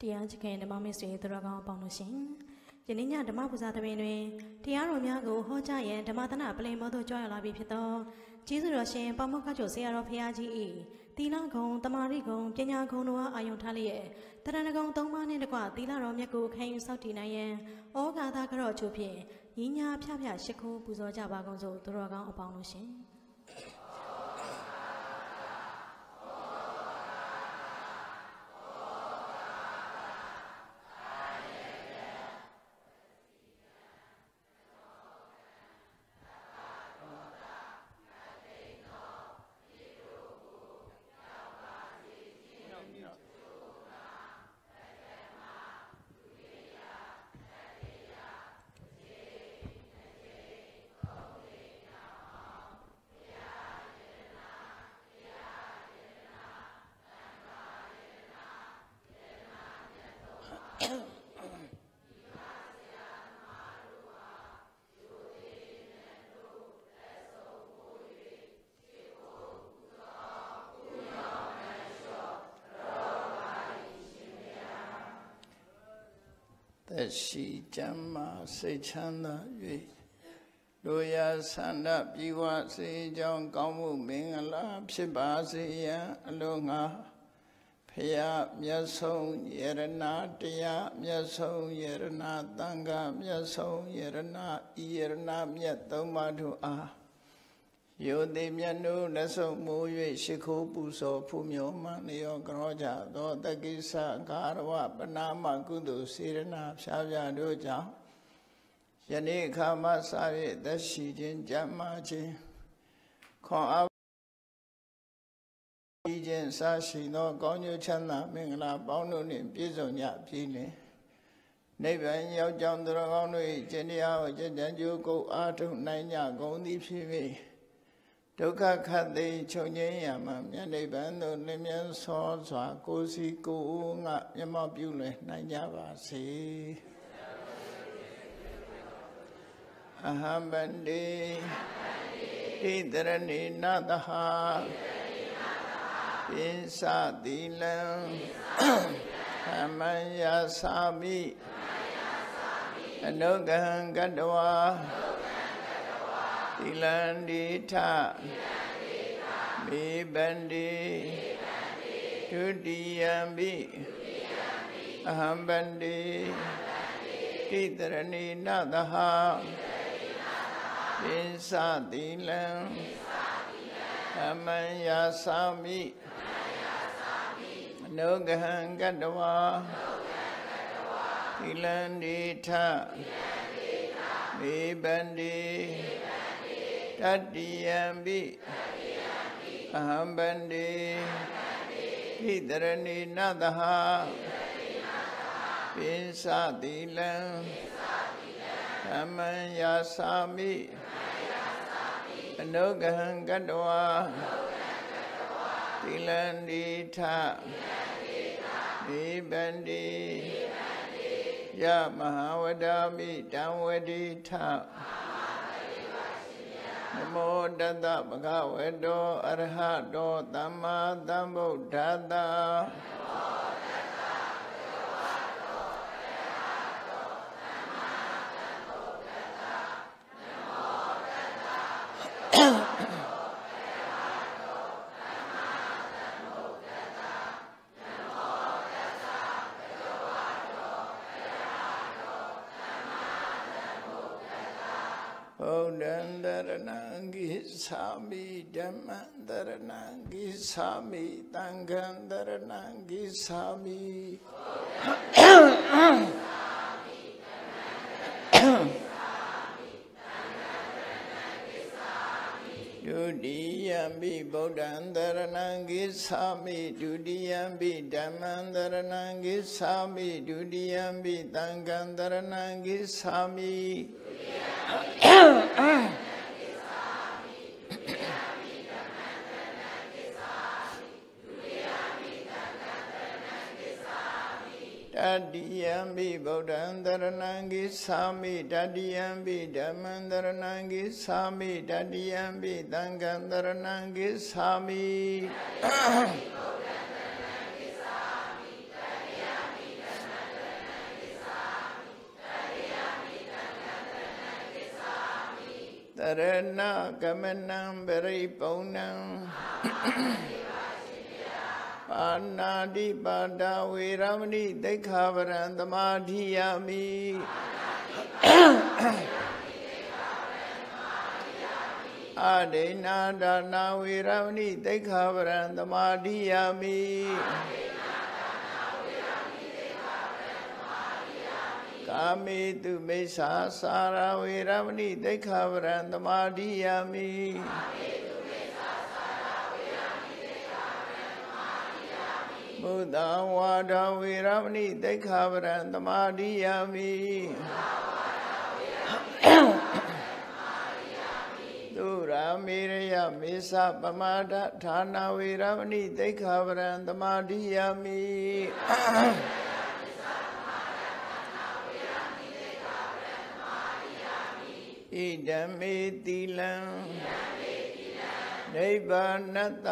တရားချခင်ဓမ္မမိတ်ဆွေတို့ကောင်းပေါင်းလို့ရှင်ယနေ့ညဓမ္မပူဇာသဘင်တွင်တရားတော်များကိုဟောကြားရန်ဓမ္မသနာပလင်မောသို့ကြွရောက်လာပြီဖြစ်သောကျေးဇူးတော်ရှင်ပေါမောက္ခကျော်ဆရာတော်ဖရာကြီး၏သီလဂုံတမာရိဂုံပညာဂုံတို့အားအာယုံထားလျက်တရဏဂုံသုံးပါးနှင့်တကွသီလတော်မြတ်ကိုခံယူဆောက်တည်နိုင်ရန်ဩဃာသကြော့ချို့ဖြင့်ညီညာဖျဖျရှိခိုးပူဇော်ကြပါကုန်စို့တို့တော်ကောင်းအပေါင်းလို့ရှင် သက်ရှိကြမ်းမာစိတ်ချမ်းသာ၍လူရဆန္ဒပြေဝစေကြောင်းကောင်းမှုမင်္ဂလာဖြစ်ပါစေရန်အလိုငါဖရာမြတ်ဆုံးယရနာတရားမြတ်ဆုံးယရနာတန်ခါမြတ်ဆုံးယရနာဤယရနာမြတ်သုံးပါးတို့အား ယောတိမြတ်တို့လက်ဆုံမူ၍ရှိခိုးပူဇော်ဖူးမြော်မှလျောကရောကြသောတက္ကိစ္စကာရဝပနာမကုသိုလ်စေရနာဖြာဖြာတို့ကြောင့်ယနေ့ခါမှစ၍သက်ရှိခြင်းကြမ်းမာခြင်းခွန်အားဤခြင်းစရှိသောကောင်းကျိုးချမ်းသာမင်္ဂလာပေါင်းတို့နှင့်ပြည့်စုံကြပြီလင်နိဗ္ဗာန်ရောက်ကြောင်းသူတော်ကောင်းတို့၏ကျင့်တရားကိုကျင့်ကြံကြိုးကိုအားထုတ်နိုင်ကြကုန်သည်ဖြစ်၍ ဒုက္ခခတ်သိချုပ်ငြိမ်းရမှမြတ်နိဗ္ဗာန်သို့လင်းမြန်သောစွာကိုယ်စီကိုယ်ငါမျက်မှောက်ပြုလွယ်နိုင်ကြပါစေအဟံဗန္တိဣတရဏိနသဟာပိစတိလံသမံယာသာမိအနုဂဟံကတဝါ သီလန္တိထမေဗန္တိဒုတိယံပိအဟံဗန္တိဣတရဏိနသဟာပိစတိလံသမံယာသာမိအနုဂဟံကတဝါသီလန္တိထမေဗန္တိ တတိယံပိအဟံဗန္တိဣတရဏိနသဟာပိစတိလံသမံယာသာမိအနုဂဟံကတဝါသီလန္တိထမေဗန္တိယမဟာဝဒာမိတံဝတိထန မောတတဗုဒ္ဓဝေတောအရဟတောသမ္မာသမ္ဗုဒ္ဓတ္တဗုဒ္ဓံတရဏံဂိ သာမိဓမ္မံတရဏံဂိသာမိသံဃံတရဏံဂိသာမိဒု တတိယံပိဗုဒ္ဓံတရဏံကိသာမိတတိယံပိဓမ္မံတရဏံကိသာမိတတိယံပိသံဃံတရဏံကိသာမိတရဏဂမနံပရိပုဏ္ဏံ ပရိပုံဏံပါဏာတိပါဒဝေရမဏိသိက္ခာပရံသမာဓိယာမိအဒိနာဒါနာဝေရမဏိသိက္ခာပရံသမာဓိယာမိကာမေတုမိစ္ဆာစာရဝေရမဏိသိက္ခာပရံသမာဓိယာမိကာမေ ဘုဒ္ဓဝါဒဝေရမဏိသိက္ခာပရံသမာဓိယာမိသုရာမေရယမေသပမာဒဌာနာဝေရမဏိသိက္ခာပရံသမာဓိယာမိဣဒံမေတိလံနိဗ္ဗာနတ္တ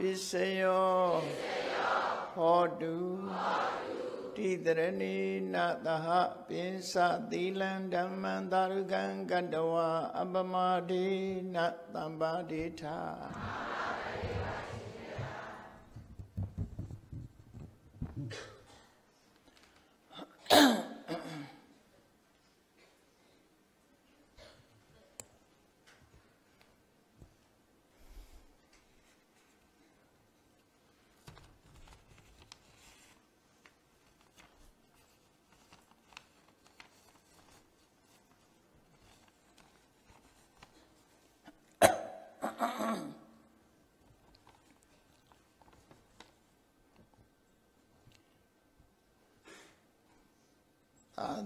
ပစ္စယောဟောတုတိတရဏိနသဟပိစသီလံဓမ္မံသာရုကံကတဝအပမဒေနသံပါတိထာသာ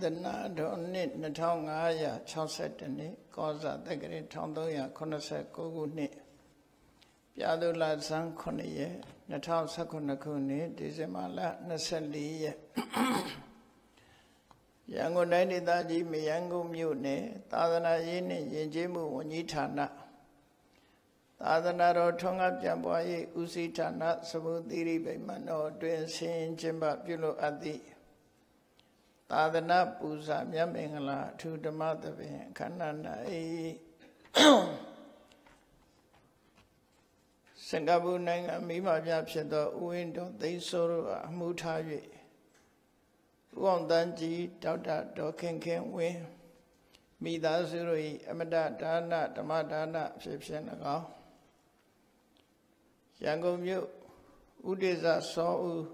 သနာတော်နှစ်2562နှစ်ကောဇာတက္ကရာ1389ခုနှစ်ပြာသူလဆန်း9ရက်2019ခုနှစ်ဒီဇင်ဘာလ24ရက်ရန်ကုန်တိုင်းဒေသကြီးမယန်းကုန်းမြို့နယ်သာသနာရေးနှင့်ယဉ်ကျေးမှုဝန်ကြီးဌာနသာသနာတော်ထွန်းကားပြန်ပွားရေးဦးစီးဌာနသဘုသီရိဗိမာန်တော်တွင်ဆင်ကျင်းပပြုလုပ်အပ်သည့် သာသနာပူဇာမြတ်မင်္ဂလာအထူးဓမ္မသဘင်ခန္ဓာ၌စင်ကာပူနိုင်ငံမိမပြဖြစ်သောဥဝင်းတော်သိန်းစိုးတို့အမှုထား၍ဥအောင်တန်းကြီးဒေါက်တာဒေါ်ခင်ခင်ဝင်းမိသားစုတို့၏အမတဒါနဓမ္မဒါနဖြစ်ဖြစ်၎င်းရန်ကုန်မြို့ဥဒေဇစောဦး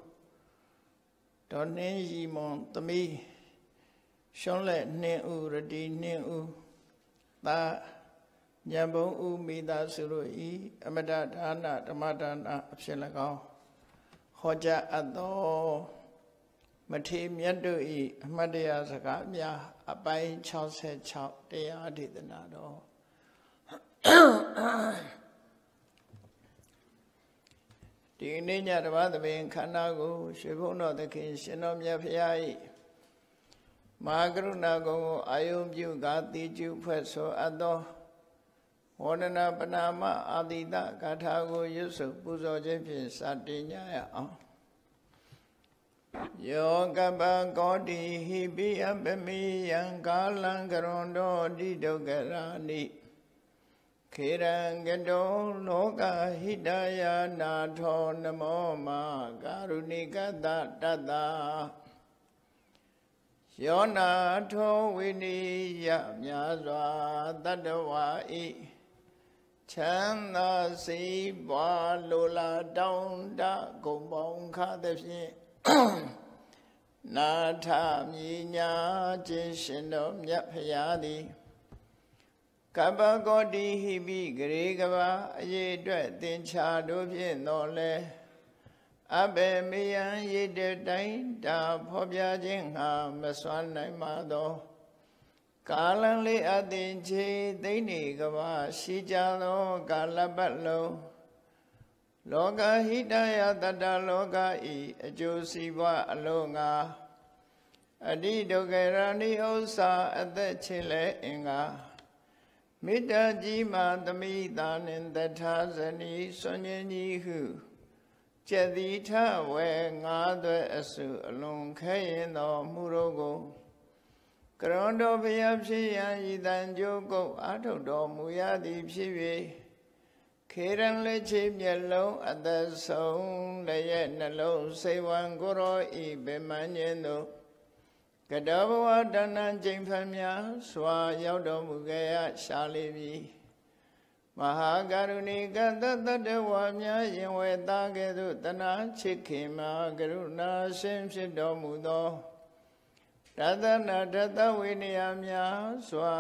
ဒေါ်နှင်းရီမွန်သမီး ရှွန်းလက်နှင်းဦးရတီနှင်းဦးသာညံဘုံဦးမိသားစုတို့ဤအမတဒါနဓမ္မဒါနအဖြစ်၎င်းဟောကြားအပ်သောမထေမြတ်တို့ဤအမတ်တရားစကားများအပိုင်း66တရားဒေသနာတော်ဒီနေ့ညတပါးသဘင်ခန္ဓာကိုရွှေဘုန်းတော်သခင်ရှင်တော်မြတ်ဖရာ၏ မဟာကရုဏာကုံကိုအာယုံပြုကာတိကျုဖွဲ့ဆိုအပ်သောဝန္ဒနာပနာမအာတိတဂါထာကိုရွတ်ဆိုပူဇော်ခြင်းဖြင့်စတင်ကြရအောင်ယောကပကောတိဟိပိအပမိယံကာလံကရွန်တောတိဒုက္ခရာနိခေရံကတောလောကဟိတယနာထောနမောမကာရုဏိကတတတ္တ ယောနာထောဝိနိယမြာစွာတတ္တဝါဤချမ်းသာစိပွားလိုလားတောင်းတဂုံပေါင်းခသဖြင့်နာထမြညာခြင်းရှင်တော်မြတ်ဖရာသည်ကပ္ပကောတိဟိပိဂရေကဘာအရေးအတွက်သင်္ချာတို့ဖြင့်တော်လဲ အဘေမေယံရည်တတိုင်းတာဖော်ပြခြင်းငါမစွမ်းနိုင်ပါသော ကာလံလေးအသင်ချေသိနေကဘာရှိကြသောကာလပတ်လုံးလောကဟိတယတတလောကဤအကျိုးစီးပွားအလုံးငါအတိဒုက္ခရဏိဥ္စာအသက်ချေလဲအင်္ဂါမေတ္တာကြီးမှသမိတာနှင့်တထာဇနီဆွန်ញင်းကြီးဟု ကျက်တိထဝဲငါးသွဲအစုအလွန်ခဲရင်တော်မူတော့ကိုကရွန်တော်ဘုရားဖြစ်ရန်ဤတန်ကြိုးကုတ်အာထုတ်တော်မူရသည်ဖြစ်၍ခေရန်လက်ချေမျက်လုံးအသက်ဆုံးလည်းရဲ့နှလုံးစိတ်ဝံကိုရောဤဗမန်ညင်တို့ကတဘဝတဏ္ဏကျိန်ဖန်များစွာရောက်တော်မူခဲ့ရရှာလိပြီမ ဟာကရုဏီကတတတဝများရင်ဝေသားကဲ့သို့တနာချစ်ခင်မှာကရုဏာရှင်ဖြစ်တော်မူသောတသနာတတဝိနည်းများစွာ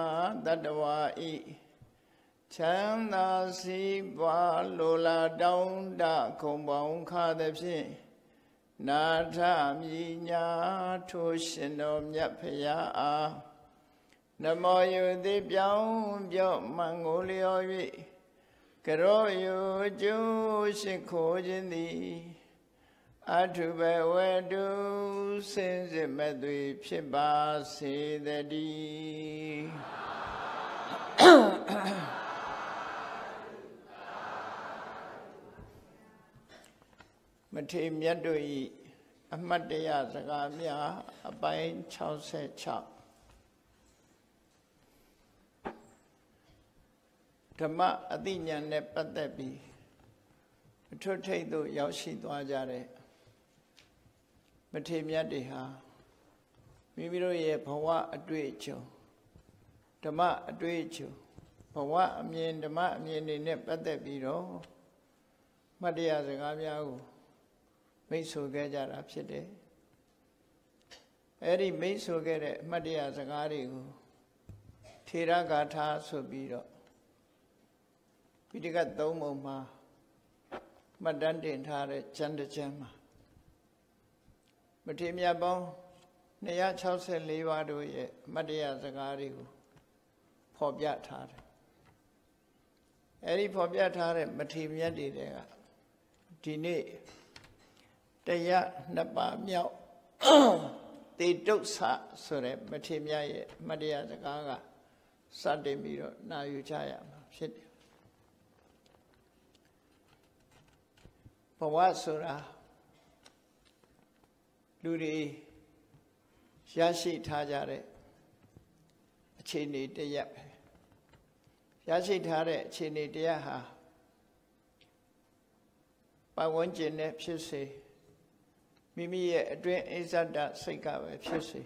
တတဝါဤချမ်းသာစီးပွားလိုလားတောင်းတခုံပေါင်းခါသည်ဖြင့်နာထမြညာထိုရှင်တော်မြတ်ဖရာအား နမောယုတိပြောင်းပြော့မှန်ကိုလျော်၍ကရောယုကျိုးရှိခိုးခြင်းသည်အထုဘဝတုစင်စစ်မဲ့သွေဖြစ်ပါစေတည်းမထေမြတ်တို့ဤအမှတ်တရစကားများအပိုင်း66 ဓမ္မအသိဉာဏ်နဲ့ပတ်သက်ပြီးအထွတ်ထိပ်သို့ရောက်ရှိသွားကြတဲ့မထေမြတ်တွေဟာမိမိတို့ရဲ့ဘဝအတွေ့အကြုံဓမ္မအတွေ့အကြုံဘဝအမြင်ဓမ္မအမြင်တွေနဲ့ပတ်သက်ပြီးတော့မတရားစကားများကိုမိတ်ဆိုခဲ့ကြတာဖြစ်တယ်အဲ့ဒီမိတ်ဆိုခဲ့တဲ့အမှတ်တရစကားတွေကိုထေရဂါထာဆိုပြီးတော့ ပိဋကတ်သုံးပုံမှာမှတ်တမ်းတင်ထားတဲ့ကျမ်းတစ်ကျမ်းမှာမထေမြတ်ပေါင်း264ပါးတို့ရဲ့အမှတ်တရစကားတွေကိုဖော်ပြထားတယ်အဲ့ဒီဖော်ပြထားတဲ့မထေမြတ်တွေကဒီနေ့တရားနှစ်ပါးမြောက်တေတုဆဆိုတဲ့မထေမြတ်ရဲ့အမတရားစကားကစတင်ပြီးတော့နာယူကြရမှာဖြစ်တယ် ဘဝဆိုတာလူတွေရရှိထားကြတဲ့အခြေအနေတရက်ပဲရရှိထားတဲ့အခြေအနေတရက်ဟာပတ်ဝန်းကျင်နဲ့ဖြစ်စေမိမိရဲ့အတွင်းအိဇဒစိတ်ကပဲဖြစ်စေ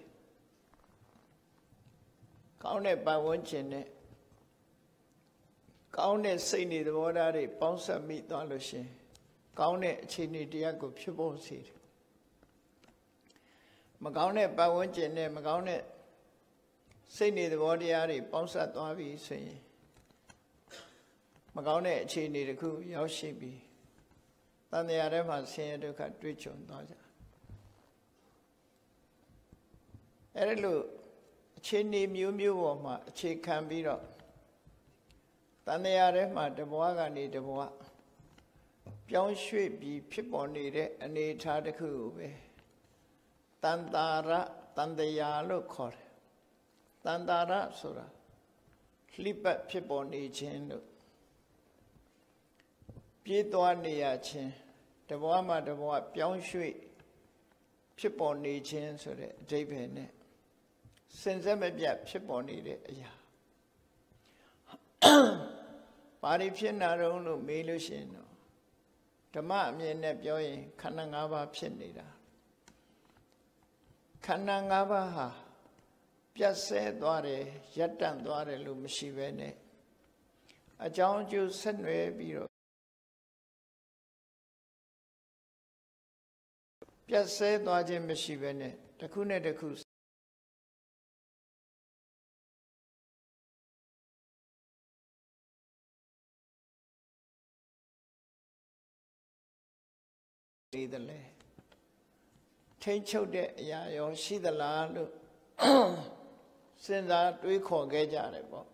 ကောင်းတဲ့ပတ်ဝန်းကျင်နဲ့ကောင်းတဲ့စိတ်နေသဘောထားတွေပေါင်းစပ်မိသွားလို့ရှင် ကောင်းတဲ့အခြေအနေတရားကိုဖြစ်ဖို့စေတယ်မကောင်းတဲ့ပတ်ဝန်းကျင်နဲ့မကောင်းတဲ့စိတ်နေသဘောတရားတွေပေါင်းစပ်သွားပြီဆိုရင်မကောင်းတဲ့အခြေအနေတစ်ခုရောက်ရှိပြီးတန်တရားထဲမှာဆင်းရဲဒုက္ခတွေ့ကြုံသွားကြအဲ့ဒါလို့အခြေအနေမျိုးမျိုးပေါ်မှာအခြေခံပြီးတော့တန်တရားထဲမှာတဘွားကနေတဘွား ပြောင်းရွှေ့ပြီးဖြစ်ပေါ်နေတဲ့အနေအထားတစ်ခုကိုပဲတန်တာရတန်တရားလို့ခေါ်တယ်တန်တာရဆိုတာလှိပတ်ဖြစ်ပေါ်နေခြင်းလို့ပြေးသွားနေရခြင်းတဘွားမှာတဘွားပြောင်းရွှေ့ဖြစ်ပေါ်နေခြင်းဆိုတဲ့အဓိပ္ပာယ်နဲ့စင်စက်မပြတ်ဖြစ်ပေါ်နေတဲ့အရာဘာတွေဖြစ်နာတော့လို့မေးလို့ရှိရင်တော့ ဓမ္မအမြင်နဲ့ပြောရင်ခန္ဓာ၅ပါးဖြစ်နေတာခန္ဓာ၅ပါးဟာပြတ်ဆဲသွားတယ်ရပ်တန့်သွားတယ်လို့မရှိဘဲနဲ့အကြောင်းအကျိုးဆက်နွယ်ပြီးတော့ပြတ်ဆဲသွားခြင်းမရှိဘဲနဲ့တစ်ခုနဲ့တစ်ခု နေသလဲထိတ်ချုပ်တဲ့အရာရောရှိသလားလို့စဉ်းစားတွေးခေါ်ခဲ့ကြတယ်ပေါ့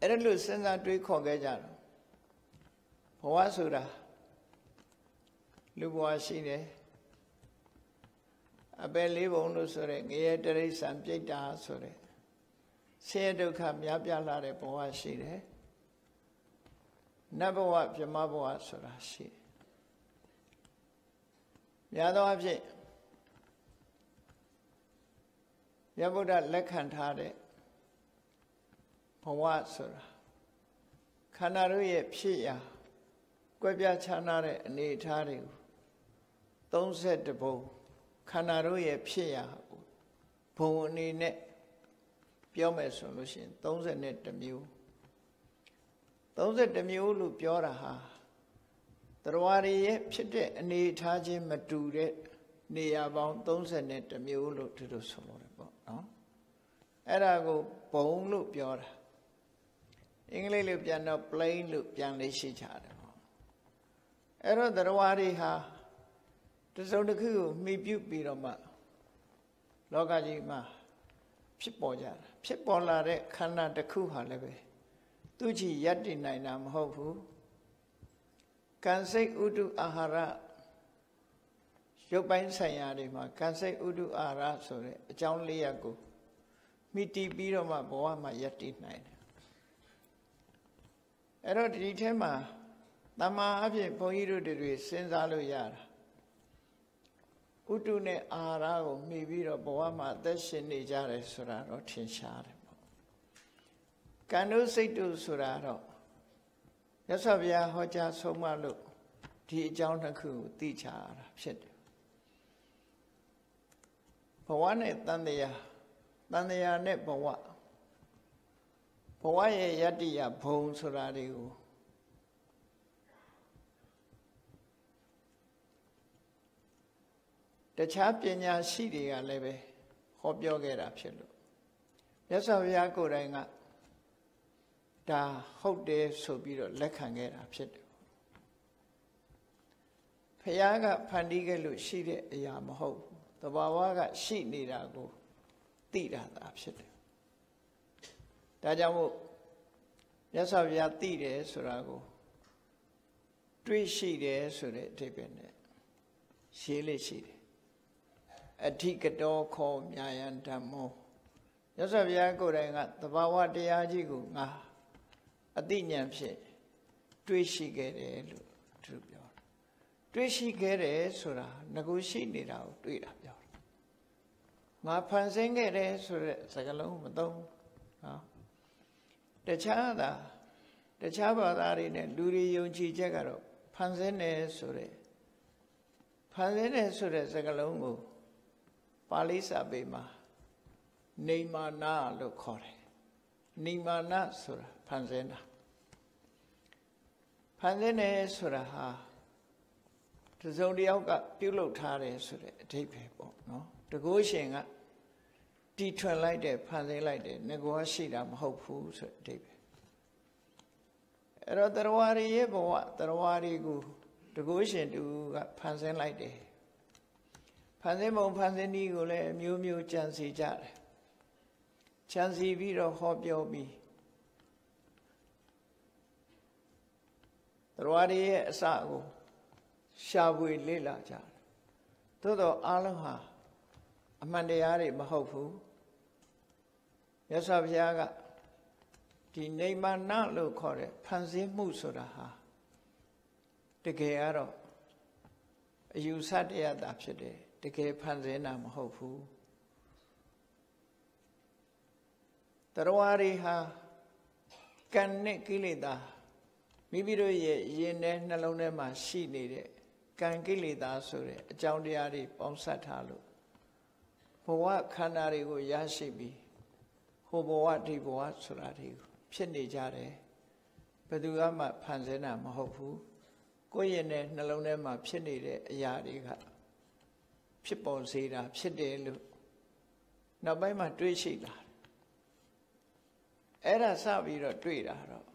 အဲ့ဒါလို့စဉ်းစားတွေးခေါ်ခဲ့ကြတော့ဘဝဆိုတာလူဘဝရှိတယ်အပယ်လေးဘုံလို့ဆိုရဲငရဲတရိษံပြိတ္တာဆိုရဲဆင်းရဲဒုက္ခများပြားလာတဲ့ဘဝရှိတယ်နတ်ဘဝပြမဘဝဆိုတာရှိတယ် များသောအားဖြင့်မြတ်ဗုဒ္ဓလက်ခံထားတဲ့ဘဝဆိုတာခန္ဓာတို့ရဲ့ဖြစ်ရာကွဲပြားခြားနားတဲ့အနေအထားတွေကို32ဘုံခန္ဓာတို့ရဲ့ဖြစ်ရာဘုံအနေနဲ့ပြောမယ်ဆိုလို့ရှိရင်32မျိုး32မျိုးလို့ပြောတာဟာ တရားရည်ရဲ့ဖြစ်တဲ့အနေအထားချင်းမတူတဲ့နေရာပေါင်း32မျိုးလို့သူတို့ဆိုလို့တယ်ပေါ့နော်အဲ့ဒါကိုဘုံလို့ပြောတာအင်္ဂလိပ်လိုပြန်တော့ plain လို့ပြန်လေးရှိကြတယ်ပေါ့အဲ့တော့တရားရည်ဟာတစုံတစ်ခုကိုမှီပြုပြီးတော့မှလောကကြီးမှာဖြစ်ပေါ်ကြတာဖြစ်ပေါ်လာတဲ့ခန္ဓာတစ်ခုဟာလည်းပဲသူချီယက်တည်နိုင်တာမဟုတ်ဘူး ကံစိတ်ဥတုအာဟာရရုပ်ပိုင်းဆိုင်ရာတွေမှာကံစိတ်ဥတုအာဟာရဆိုတဲ့အကြောင်းလေးရပ်ကိုမိတီးပြီးတော့မှဘဝမှာယက်တည်နိုင်တယ်အဲ့တော့ဒီထဲမှာတမာအဖြစ်ဘုန်းကြီးတို့တွေစဉ်းစားလို့ရတာဥတုနဲ့အာဟာရကိုမှီပြီးတော့ဘဝမှာအသက်ရှင်နေကြတယ်ဆိုတာတော့ထင်ရှားတယ်ပေါ့ကံတို့စိတ်တို့ဆိုတာတော့ မြတ်စွာဘုရားဟောကြားဆုံးမလို့ဒီအကြောင်းတစ်ခုကိုသိချရတာဖြစ်တယ်ဘဝနဲ့တန်တရားတန်တရားနဲ့ဘဝဘဝရဲ့ယတ္တိယဘုံဆိုတာတွေကိုတခြားပညာရှိတွေကလည်းပဲဟောပြောခဲ့တာဖြစ်လို့မြတ်စွာဘုရားကိုယ်တိုင်က ဒါဟုတ်တယ်ဆိုပြီးတော့လက်ခံခဲ့တာဖြစ်တယ်ဖះကဖန်တီးခဲ့လို့ရှိတဲ့အရာမဟုတ်ဘူးတဘာဝကရှိနေတာကိုသိတာသာဖြစ်တယ်ဒါကြောင့်မို့မြတ်စွာဘုရားသိတယ်ဆိုတာကိုတွေ့ရှိတယ်ဆိုတဲ့အဓိပ္ပာယ်နဲ့ရှင်းလေးရှိတယ်အဋ္ဌိကတောခောမြာယံဓမ္မောမြတ်စွာဘုရားကိုယ်တိုင်ကသဘာဝတရားကြီးကိုငါ အသိဉာဏ်ဖြင့်တွေးရှိခဲ့တယ်လို့သူပြောတယ်တွေးရှိခဲ့တယ်ဆိုတာငကိုရှိနေတာကိုတွေးတာပြောတယ်ငါဖန်ဆင်းခဲ့တယ်ဆိုတဲ့စကားလုံးမသုံးနော်တခြားသာတခြားဘာသာတွေနဲ့လူတွေယုံကြည်ချက်ကတော့ဖန်ဆင်းတယ်ဆိုတဲ့ဖန်ဆင်းတယ်ဆိုတဲ့စကားလုံးကိုပါဠိစာပေမှာနေမာနာလို့ခေါ်တယ်နေမာနာဆိုတာ ဖန်ဆင်းတာဖန်ဆင်းတယ်ဆိုတာဟာတစုံတစ်ယောက်ကပြုလုပ်ထားတယ်ဆိုတဲ့အဓိပ္ပာယ်ပေါ့နော်တကုရှင်ကတီထွင်လိုက်တယ်ဖန်ဆင်းလိုက်တယ်ငကောရှိတာမဟုတ်ဘူးဆိုတဲ့အဓိပ္ပာယ်အဲ့တော့တရားရရဲ့ဘဝတရားရကိုတကုရှင်တူကဖန်ဆင်းလိုက်တယ်ဖန်ဆင်းပုံဖန်ဆင်းနည်းကိုလည်းမျိုးမျိုးကြံစီကြတယ်ကြံစီပြီးတော့ဟောပြောပြီး တရားရရဲ့အစကိုရှာဖွေလေ့လာကြတယ်သို့တော့အားလုံးဟာအမှန်တရားတွေမဟုတ်ဘူးမြတ်စွာဘုရားကဒီနေမာနလို့ခေါ်တဲ့ဖန်ဆင်းမှုဆိုတာဟာတကယ်ကတော့အယူဆတရားသာဖြစ်တယ်တကယ်ဖန်ဆင်းတာမဟုတ်ဘူးတရားတွေဟာကံနဲ့ကိလေသာ မိမိတို့ရဲ့ရင်ထဲနှလုံးထဲမှာရှိနေတဲ့ကံကိလေသာဆိုတဲ့အကြောင်းတရားတွေပေါင်းစပ်ထားလို့ဘဝခန္ဓာတွေကိုရရှိပြီးဟိုဘဝဒီဘဝဆိုတာတွေဖြစ်နေကြတယ်ဘယ်သူမှဖန်ဆင်းတာမဟုတ်ဘူးကိုယ့်ရင်ထဲနှလုံးထဲမှာဖြစ်နေတဲ့အရာတွေကဖြစ်ပေါ်စေတာဖြစ်တယ်လို့နောက်ပိုင်းမှာတွေးရှိလာအဲ့ဒါစပြီးတော့တွေးတာတော့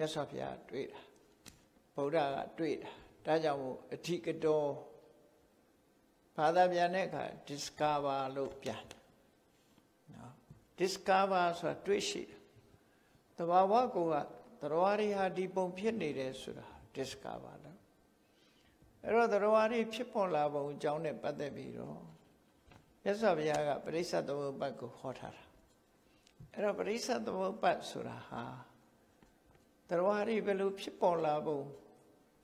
မြတ်စွာဘုရားတွေးတာဗုဒ္ဓကတွေးတာဒါကြောင့်မို့အဓိကတော်ဘာသာပြန်တဲ့အခါ discover လို့ပြန်နော် discover ဆိုတာတွေ့ရှိတယ်တဘာဝကိုကတရားရီဟာဒီပုံဖြစ်နေတယ်ဆိုတာ discover လို့အဲ့တော့တရားရီဖြစ်ပေါ်လာပုံအကြောင်းနဲ့ပတ်သက်ပြီးတော့မြတ်စွာဘုရားကပရိစ္ဆသမုပ္ပတ်ကိုဟောထားတာအဲ့တော့ပရိစ္ဆသမုပ္ပတ်ဆိုတာဟာ တရားရီဘယ်လိုဖြစ်ပေါ်လာပုံ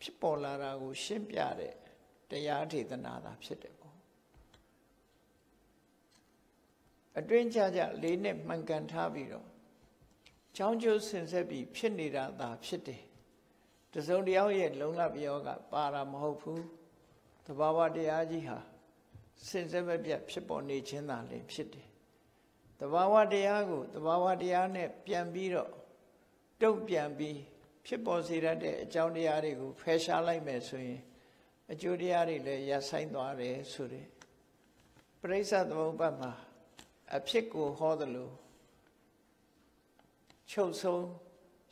ဖြစ်ပေါ်လာတာကို ရှင်းပြတဲ့တရားဒေသနာသာဖြစ်တယ်ပေါ့အတွင်းကြကြလေးနဲ့မှန်ကန်ထားပြီးတော့ချောင်းကျိုးဆင်ဆက်ပြီးဖြစ်နေတာသာဖြစ်တယ်တစုံတယောက်ရဲ့လုံလပြောကပါတာမဟုတ်ဘူးတဘာဝတရားကြီးဟာစင်ဆက်မပြတ်ဖြစ်ပေါ်နေခြင်းသာလည်းဖြစ်တယ်တဘာဝတရားကိုတဘာဝတရားနဲ့ပြန်ပြီးတော့ တုတ်ပြန်ပြီးဖြစ်ပေါ်စေတတ်တဲ့အကြောင်းတရားတွေကိုဖယ်ရှားလိုက်မယ်ဆိုရင်အကျိုးတရားတွေလည်းရပ်ဆိုင်သွားတယ်ဆိုတဲ့ပရိစ္ဆသမုပ္ပါမှာအဖြစ်ကိုဟောသလိုချုပ်ဆုံး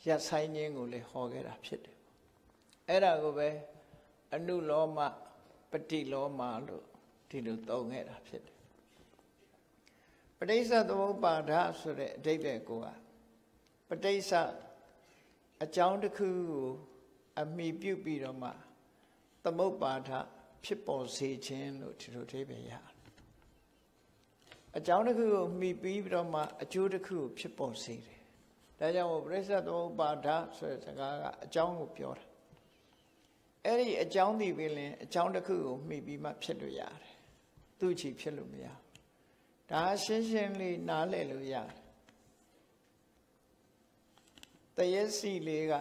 ရပ်ဆိုင်ခြင်းကိုလည်းဟောခဲ့တာဖြစ်တယ်အဲ့ဒါကိုပဲအနုလောမပฏิလောမလို့ဒီလိုသုံးခဲ့တာဖြစ်တယ်ပဋိစ္စသမုပ္ပါဒဆိုတဲ့အဓိပ္ပာယ်ကိုကပဋိစ္စ အကြောင်းတစ်ခုကိုအမိပြုပြီးတော့မှသမုပ္ပါဒဖြစ်ပေါ်စေခြင်းလို့ဒီလိုအဓိပ္ပာယ်ရတယ်အကြောင်းတစ်ခုကိုမိပြီးပြီးတော့မှအကျိုးတစ်ခုကိုဖြစ်ပေါ်စေတယ်ဒါကြောင့်ပရိစ္ဆေသမုပ္ပါဒဆိုတဲ့စကားကအကြောင်းကိုပြောတာအဲ့ဒီအကြောင်းဒီပင်လင်အကြောင်းတစ်ခုကိုမိပြီးမှဖြစ်လို့ရတယ်သူ့ချီဖြစ်လို့မရဒါရှင်းရှင်းလေးနားလည်လို့ရတယ် တရက်စီလေးက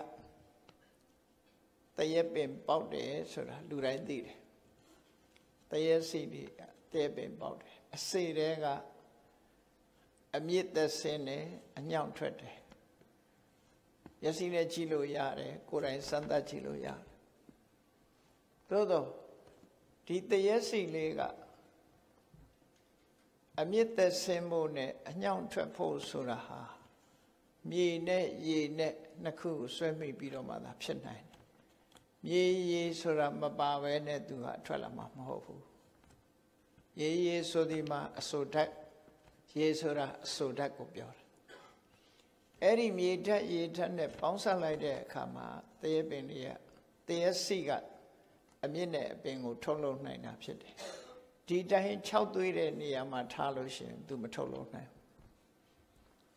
တရက်ပင်ပေါက်တယ်ဆိုတာလူတိုင်းသိတယ်တရက်စီလေးကတရက်ပင်ပေါက်တယ်အစေတဲကအမြင့်သက်ဆင်းတယ်အညောင်ထွက်တယ်ရစီနဲ့ကြည့်လို့ရတယ်ကိုယ်တိုင်စမ်းသပ်ကြည့်လို့ရတယ်သို့တော့ဒီတရက်စီလေးကအမြင့်သက်ဆင်းဖို့နဲ့အညောင်ထွက်ဖို့ဆိုတာဟာ မြေနဲ့ရေနဲ့နှစ်ခုကိုဆွဲမိပြီးတော့မှသာဖြစ်နိုင်တယ်မြေရေဆိုတာမပါဘဲနဲ့သူကထွက်လာမှာမဟုတ်ဘူးရေရေဆိုဒီမှာအဆိုဓာတ်ရေဆိုတာအဆိုဓာတ်ကိုပြောတာအဲ့ဒီမြေဓာတ်ရေဓာတ်နဲ့ပေါင်းစပ်လိုက်တဲ့အခါမှာတရေပင်တွေကတရေစီကအမြင့်နဲ့အပင်ကိုထုတ်လုပ်နိုင်တာဖြစ်တယ်ဒီတိုင်း6သွေးတဲ့နေရာမှာထားလို့ရှိရင်သူမထုတ်လုပ်နိုင်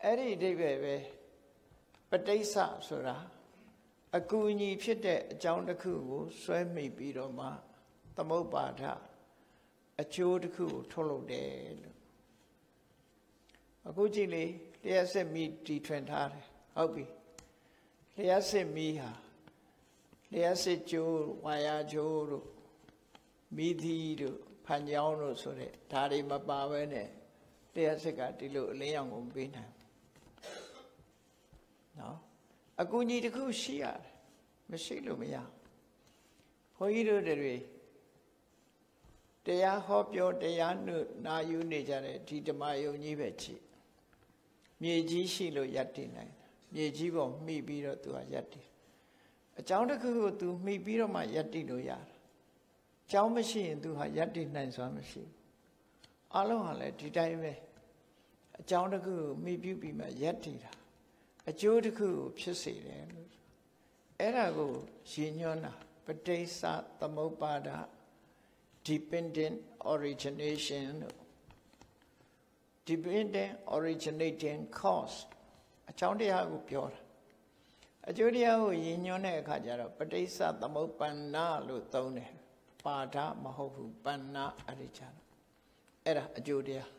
အဲ့ဒီအဓိပ္ပာယ်ပဲ ပဋိစ္စဆိုတာအကူအညီဖြစ်တဲ့အကြောင်းတစ်ခုကိုဆွဲမိပြီးတော့မှသမုပ္ပါဒအကျိုးတစ်ခုကိုထုတ်လုပ်တယ်လို့အခုကြည့်လေလျှက်စစ်မီတီထွင်ထားတယ်ဟုတ်ပြီလျှက်စစ်မီဟာလျှက်စစ်ကျိုးဝါယာကျိုးတို့မိသီတို့ဖန်ကြောင်းတို့ဆိုတဲ့ဒါတွေမပါဘဲနဲ့လျှက်စစ်ကဒီလိုအလင်းရောင်ကိုပေးနိုင် နော်အကူကြီးတစ်ခုရှိရတယ်မရှိလို့မရဘုန်းကြီးတို့တွေတရားဟောပြောတရားနှုတ်နာယူနေကြတဲ့ဒီဓမ္မယုံကြီးပဲကြည့်မြေကြီးရှိလို့ယက်တည်နိုင်မြေကြီးပေါ်မှီပြီးတော့သူကယက်တည်အကြောင်းတစ်ခုကိုသူမှီပြီးတော့မှယက်တည်လို့ရတာအကြောင်းမရှိရင်သူဟာယက်တည်နိုင်စွာမရှိဘူးအလုံးဟာလည်းဒီတိုင်းပဲအကြောင်းတစ်ခုကိုမှီပြုပြီးမှယက်တည်တာ အကျိုးတစ်ခုကိုဖြစ်စေတယ်လို့အဲ့ဒါကိုရည်ညွှန်းတာပဋိစ္စသမုပ္ပါဒ dependent origination လို့ dependent originating cause အကြောင်းတရားကိုပြောတာအကျိုးတရားကိုရည်ညွှန်းတဲ့အခါကျတော့ပဋိစ္စသမုပ္ပန္နလို့သုံးတယ်ပါဒမဟုတ်ဘူးပန္နအဲ့ဒီချာအဲ့ဒါအကျိုးတရား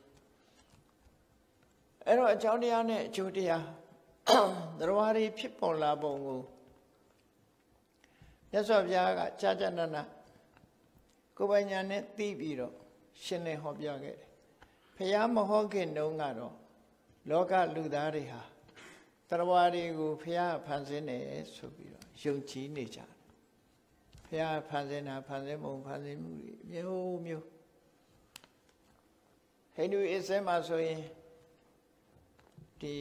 အဲ့တော့အကြောင်းတရားနဲ့အကျိုးတရား သရဝါတွေဖြစ်ပေါ်လာပုံကိုမြတ်စွာဘုရားကကြာကြာနာနာကိုယ်ပိုင်ညာနဲ့သိပြီးတော့ရှင်းလင်းဟောပြခဲ့တယ်ဖះမဟောခင်တုန်းကတော့လောကလူသားတွေဟာတရဝါတွေကိုဖះဖန်ဆင်းတယ်ဆိုပြီးတော့ယုံကြည်နေကြတယ်ဖះဖန်ဆင်းတာဖန်ဆင်းပုံဖန်ဆင်းမှုမျိုးမျိုးဟိန္ဒူအစ္စလာမ်မှာဆိုရင်ဒီ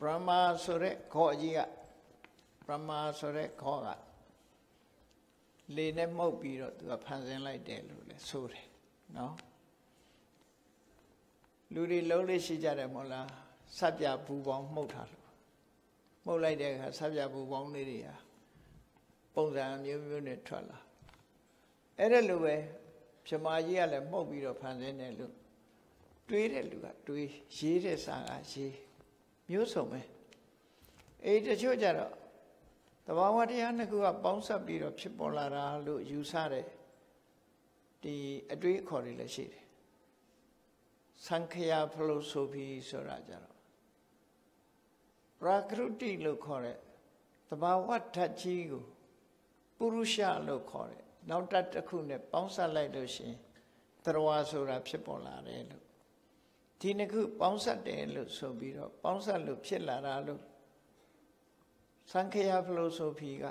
Brahma ဆိုတဲ့ခေါ်အကြီးက Brahma ဆိုတဲ့ခေါ်ကလေနဲ့မှုတ်ပြီးတော့သူကဖန်ဆင်းလိုက်တယ်လို့လည်းဆိုတယ်နော်လူတွေလုံးလေးရှိကြတယ်မဟုတ်လားဆပ်ပြဘူပေါင်းမှုတ်ထားလို့မှုတ်လိုက်တဲ့အခါဆပ်ပြဘူပေါင်းလေးတွေဟာပုံစံမျိုးမျိုးနဲ့ထွက်လာအဲ့ဒါလိုပဲမြမကြီးကလည်းမှုတ်ပြီးတော့ဖန်ဆင်းတယ်လို့တွေးတဲ့လူကတွေးရေးတဲ့စာကရေး မျိုးစုံပဲအေးတချို့ကြတော့တဘာဝတရားနှစ်ခုကပေါင်းစပ်ပြီးတော့ဖြစ်ပေါ်လာတာလို့ယူဆတဲ့ဒီအတွေးအခေါ်တွေလည်းရှိတယ်သံခယဖလိုဆိုပြီးဆိုတာကြတော့ပရာကရုတိလို့ခေါ်တဲ့တဘာဝဓာတ်ကြီးကိုပုရုရှလို့ခေါ်တဲ့နောက်တတစ်ခုနဲ့ပေါင်းစပ်လိုက်လို့ရှိရင်တရဝါဆိုတာဖြစ်ပေါ်လာတယ်လို့ ဒီနှစ်ခုပေါင်းစပ်တယ်လို့ဆိုပြီးတော့ပေါင်းစပ်လို့ဖြစ်လာတာလို့သံခယဖလိုဆိုဖီက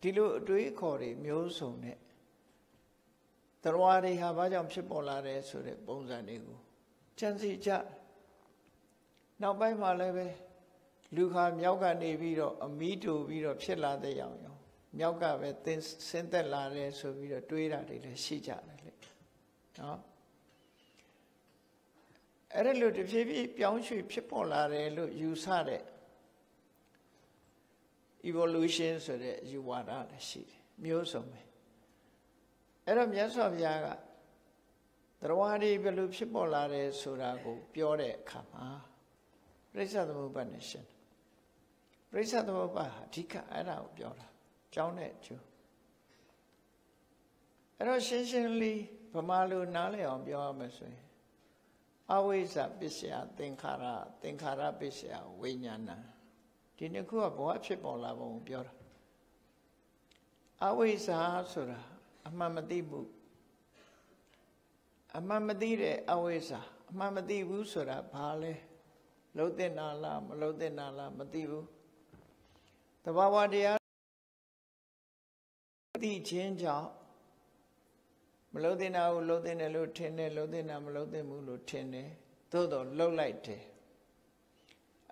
ဒီလိုအတွေးအခေါ်တွေမျိုးစုံနဲ့တရဝါတွေဟာဘာကြောင့်ဖြစ်ပေါ်လာတယ်ဆိုတဲ့ပုံစံတွေကိုချမ်းစီကြနောက်ပိုင်းမှာလည်းပဲလူခါမြောက်ကနေပြီးတော့အမီးတူပြီးတော့ဖြစ်လာတဲ့ရောင်ရောင်မြောက်ကပဲသင်ဆင်းသက်လာတယ်ဆိုပြီးတော့တွေးတာတွေလည်းရှိကြတယ်လေနော် အဲ့ဒါလို့တဖြည်းဖြည်းပြောင်းရွှေ့ဖြစ်ပေါ်လာတယ်လို့ယူဆတဲ့ evolution ဆိုတဲ့ယူဝါဒလည်းရှိတယ်မျိုးစုံပဲအဲ့တော့မြတ်စွာဘုရားကတရားတွေဘယ်လိုဖြစ်ပေါ်လာတယ်ဆိုတာကိုပြောတဲ့အခါမှာပြိဿသမုပ္ပါနဲ့ရှင်းပြိဿသမုပ္ပါအဓိကအဲ့ဒါကိုပြောတာကြောင်းတဲ့အကျိုးအဲ့တော့ရှင်းရှင်းလေးဗမာလိုနားလည်အောင်ပြောရမယ်ဆိုရင် အဝိဇ္ဇပစ္စယသင်္ခါရသင်္ခါရပစ္စယဝိညာဏဒီနှစ်ခုကဘဝဖြစ်ပေါ်လာပုံကိုပြောတာအဝိဇ္ဇဆိုတာအမှန်မသိမှုအမှန်မသိတဲ့အဝိဇ္ဇအမှန်မသိဘူးဆိုတာဘာလဲလုံးတဲ့နာလားမလုံးတဲ့နာလားမသိဘူးတဘာဝတရားသိခြင်းကြောင့် မလုံးတဲ့နာကိုလုံးတဲ့တယ်လို့ထင်တယ်လုံးတဲ့နာမလုံးတဲ့ဘူးလို့ထင်တယ်သို့တော့လှုပ်လိုက်တယ်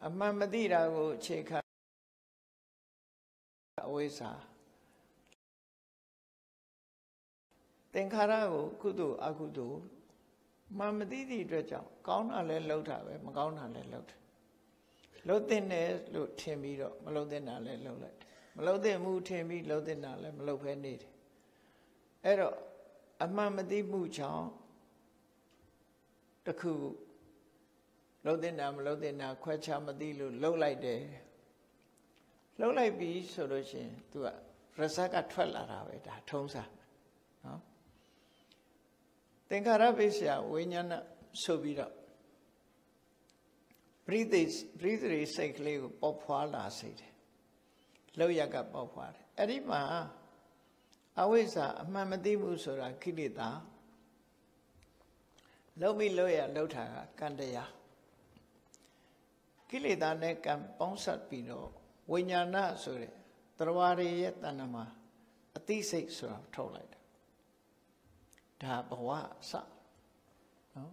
အမှန်မသိတာကိုအခြေခံအဝိဇ္ဇာသင်္ခါရကိုကုသိုလ်အကုသိုလ်မှမသိသည့်အတွက်ကြောင့်ကောင်းတာလည်းလှုပ်တာပဲမကောင်းတာလည်းလှုပ်တယ်လှုပ်တဲ့နဲ့လို့ထင်ပြီးတော့မလှုပ်တဲ့နာလည်းလှုပ်လိုက်တယ်မလှုပ်တဲ့မှုထင်ပြီးလှုပ်တဲ့နာလည်းမလှုပ်ဖဲနေတယ်အဲ့တော့ အမှန်မသိမှုကြောင့်တခုလှုပ်တဲ့နာမလှုပ်တဲ့နာခွဲခြားမသိလို့လှုပ်လိုက်တယ်လှုပ်လိုက်ပြီဆိုလို့ရှိရင် तू ကရဇက်ကထွက်လာတာပဲဒါထုံးစံနော်သင်္ခါရပိစ္ဆယဝိညာဏဆိုပြီးတော့ပရိသေပရိသေစိတ်ကလေးကိုပေါက်ဖွာလာစေတယ်လောက်ရကပေါက်ဖွာတယ်အဲ့ဒီမှာ အဝိဇ္ဇာအမှန်မသိမှုဆိုတာခိလေသာလုံးပြီးလို့ရလောက်တာကကံတရားကိလေသာနဲ့ကံပေါင်းစပ်ပြီးတော့ဝိညာဏဆိုတဲ့တရားရရဲ့တဏ္ဍမှာအသိစိတ်ဆိုတာထုတ်လိုက်တာဒါဘဝစနော်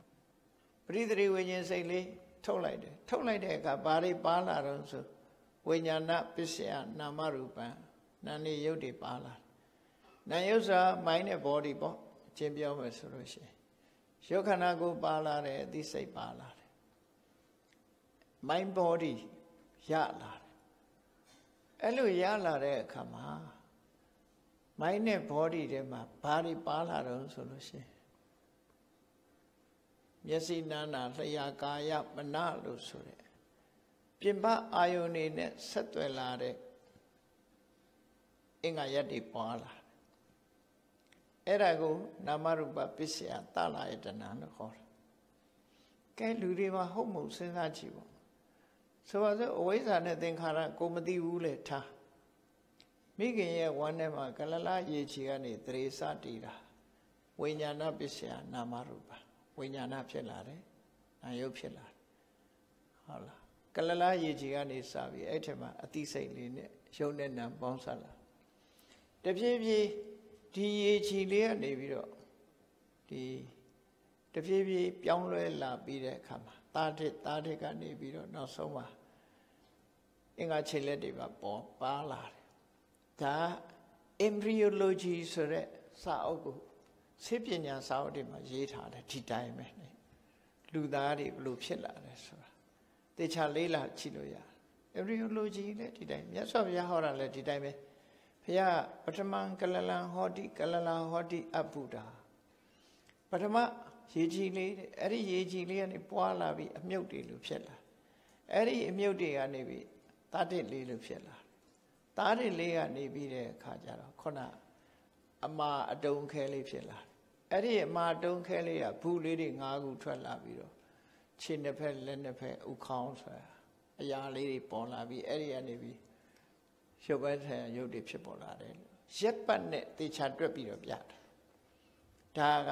ပရိသေဝိညာဉ်စိတ်လေးထုတ်လိုက်တယ်ထုတ်လိုက်တဲ့အခါဘာတွေပါလာတော့ဆိုဝိညာဏပစ္စယနာမရူပံနာနေရုပ်တွေပါလာ နာယုတ်စာ mind နဲ့ body ပေါ့အချင်းပြောမယ်ဆိုလို့ရှိရင်ရုပ်ခန္ဓာကိုပါလာတယ်အသိစိတ်ပါလာတယ် mind body ရလာတယ်အဲ့လိုရလာတဲ့အခါမှာ mind နဲ့ body ထဲမှာဘာတွေပါလာတော့ဆိုလို့ရှိရင်မျက်စိနာနာလျှာကာယမနလို့ဆိုတဲ့ပြင်ပအာယုန်နေနဲ့ဆက်သွယ်လာတဲ့အင်္ဂါရက်တွေပွားလာ အဲ့ဒါကို နာမရူပပစ္စယတလာယတနာလို့ခေါ်တယ်။ကဲလူတွေမှာဟုတ်မှုစဉ်းစားကြည့်ပေါ့။ဆိုပါစို့အဝိဇ္ဇာနဲ့သင်္ခါရကိုမသိဘူးလေထား။မိခင်ရဲ့ဝမ်းထဲမှာကလလရေချီကနေသရေစတည်တာဝိညာဏပစ္စယနာမရူပဝိညာဏဖြစ်လာတယ်။နာယုတ်ဖြစ်လာတယ်။ဟုတ်လား။ကလလရေချီကနေစပြီးအဲ့ထက်မှာအတိစိတ်လေးနဲ့ရုပ်နဲ့နာပေါင်းဆက်လာ။တဖြည်းဖြည်း ဒီရေချီလေးကနေပြီးတော့ဒီတဖြည်းဖြည်းပြောင်းလဲလာပြီးတဲ့အခါမှာတာတစ်တာတစ်ကနေပြီးတော့နောက်ဆုံးမှာအင်္ဂါခြေလက်တွေပါပေါ်ပါလာတယ်ဒါ embryology ဆိုတဲ့စာအုပ်ကိုဆေးပညာစာအုပ်တွေမှာရေးထားတယ်ဒီတိုင်းပဲလူသားတွေဘလို့ဖြစ်လာတယ်ဆိုတာတေချာလေးလာကြည့်လို့ရတယ် embryology လည်းဒီတိုင်းမြတ်စွာဘုရားဟောတာလည်းဒီတိုင်းပဲ ဘုရားပထမကလလံဟောတိကလလံဟောတိအဘုဒ္ဓပထမရေကြီးလေးတဲ့အဲ့ဒီရေကြီးလေးကနေပွားလာပြီးအမြုပ်တွေလို့ဖြစ်လာအဲ့ဒီအမြုပ်တွေကနေပြီးတာတစ်လေးလို့ဖြစ်လာတာတစ်လေးကနေပြီးတဲ့အခါကျတော့ခုနအမာအတုံခဲလေးဖြစ်လာအဲ့ဒီအမာတုံခဲလေးကဘူးလေးတွေ၅ခုထွက်လာပြီးတော့ခြေနှစ်ဖက်လက်နှစ်ဖက်ဥခေါင်းဆိုတာအရာလေးတွေပေါ်လာပြီးအဲ့ဒီကနေပြီး ရုပ်ပဲထိုင်ရုပ်တွေဖြစ်ပေါ်လာတယ်ရက်ပတ်နဲ့တေချာတွက်ပြီးတော့ပြတာဒါက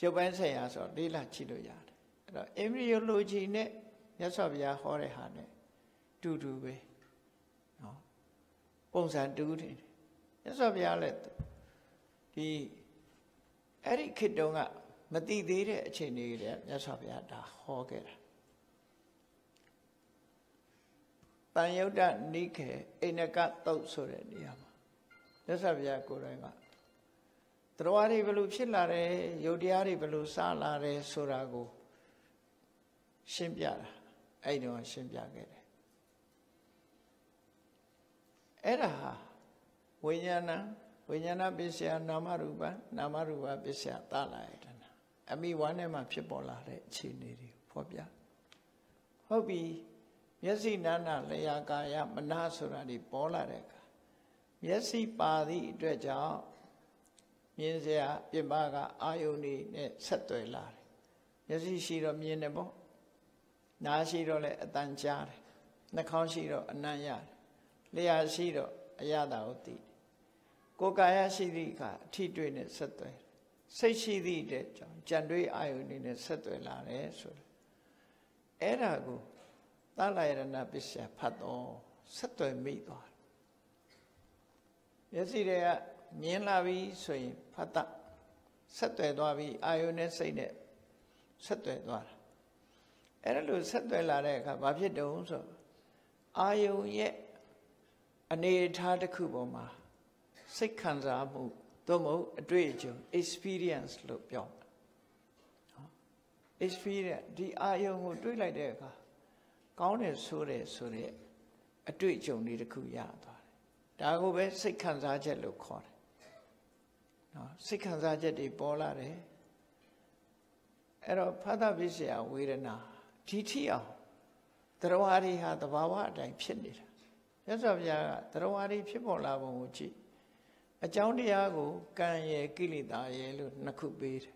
ရုပ်ပိုင်းဆိုင်ရာဆိုလေးလာကြည့်လို့ရတယ်အဲ့တော့ embryology နဲ့မြတ်စွာဘုရားဟောတဲ့ဟာနဲ့တူတူပဲနော်ပုံစံတူတယ်မြတ်စွာဘုရားလည်းဒီအဲ့ဒီခေတ်တုန်းကမတိသေးတဲ့အချိန်တွေတည်းမြတ်စွာဘုရားဒါဟောခဲ့တာ တန်ယုတ်တနိခေအိနကတုတ်ဆိုတဲ့နေရာမှာမြတ်စွာဘုရားကိုယ်တိုင်ကတရားတွေဘယ်လိုဖြစ်လာတယ်ယုတ်တရားတွေဘယ်လိုစလာတယ်ဆိုတာကိုရှင်းပြတာအဲ့ဒီတော့ရှင်းပြခဲ့တယ်အဲ့ဒါဟာဝိညာဏဝိညာဏပစ္စယနာမရူပနာမရူပပစ္စယသလာယတနာအမိဝမ်းထဲမှာဖြစ်ပေါ်လာတဲ့အခြေအနေတွေဖော်ပြဟုတ်ပြီ မျက်စိနာနာလျာကာယမနာဆိုတာဒီပေါ်လာတဲ့အခါမျက်စိပါသည့်အတွက်ကြောင့်မြင်စရာပြမကအာယုန်နေနဲ့ဆက်သွယ်လာတယ်မျက်စိရှိတော့မြင်တယ်ပေါ့နားရှိတော့လည်းအတန်ကြားတယ်နှာခေါင်းရှိတော့အနံ့ရတယ်လျှာရှိတော့အရသာကိုသိတယ်ကိုယ်ကာယရှိသည့်အခါအထိတွေ့နဲ့ဆက်သွယ်စိတ်ရှိသည့်တဲ့ကြောင့်ကြံတွေးအာယုန်နေနဲ့ဆက်သွယ်လာတယ်ဆိုတယ်အဲ့ဒါကို သလယရဏပစ္စယဖတ်တော့ဆက်သွယ်မိသွားတယ်မျက်စိတွေကမြင်လာပြီဆိုရင်ဖတ်တဆက်သွယ်သွားပြီအာယုန်နဲ့စိတ်နဲ့ဆက်သွယ်သွားတာအဲ့ဒါလို့ဆက်သွယ်လာတဲ့အခါဘာဖြစ်တုံးဆိုအာယုန်ရဲ့အနေအထားတစ်ခုပေါ်မှာစိတ်ခံစားမှုသို့မဟုတ်အတွေ့အကြုံ experience လို့ပြောမှာနော် experience ဒီအာယုံကိုတွေးလိုက်တဲ့အခါ ကောင်းတယ်ဆိုတယ်ဆိုတဲ့အတွေ့အကြုံလေးတစ်ခုရသွားတယ်ဒါကိုပဲစိတ်ခံစားချက်လို့ခေါ်တယ်နော်စိတ်ခံစားချက်တွေပေါ်လာတယ်အဲ့တော့ဖသဗိစေယဝေဒနာဒီထိအောင်တရားတွေဟာသဘာဝအတိုင်းဖြစ်နေတာမြတ်စွာဘုရားကတရားတွေဖြစ်ပေါ်လာပုံကိုကြည့်အကြောင်းတရားကိုကံရယ်ကိလေသာရယ်လို့နှစ်ခုပေးတယ်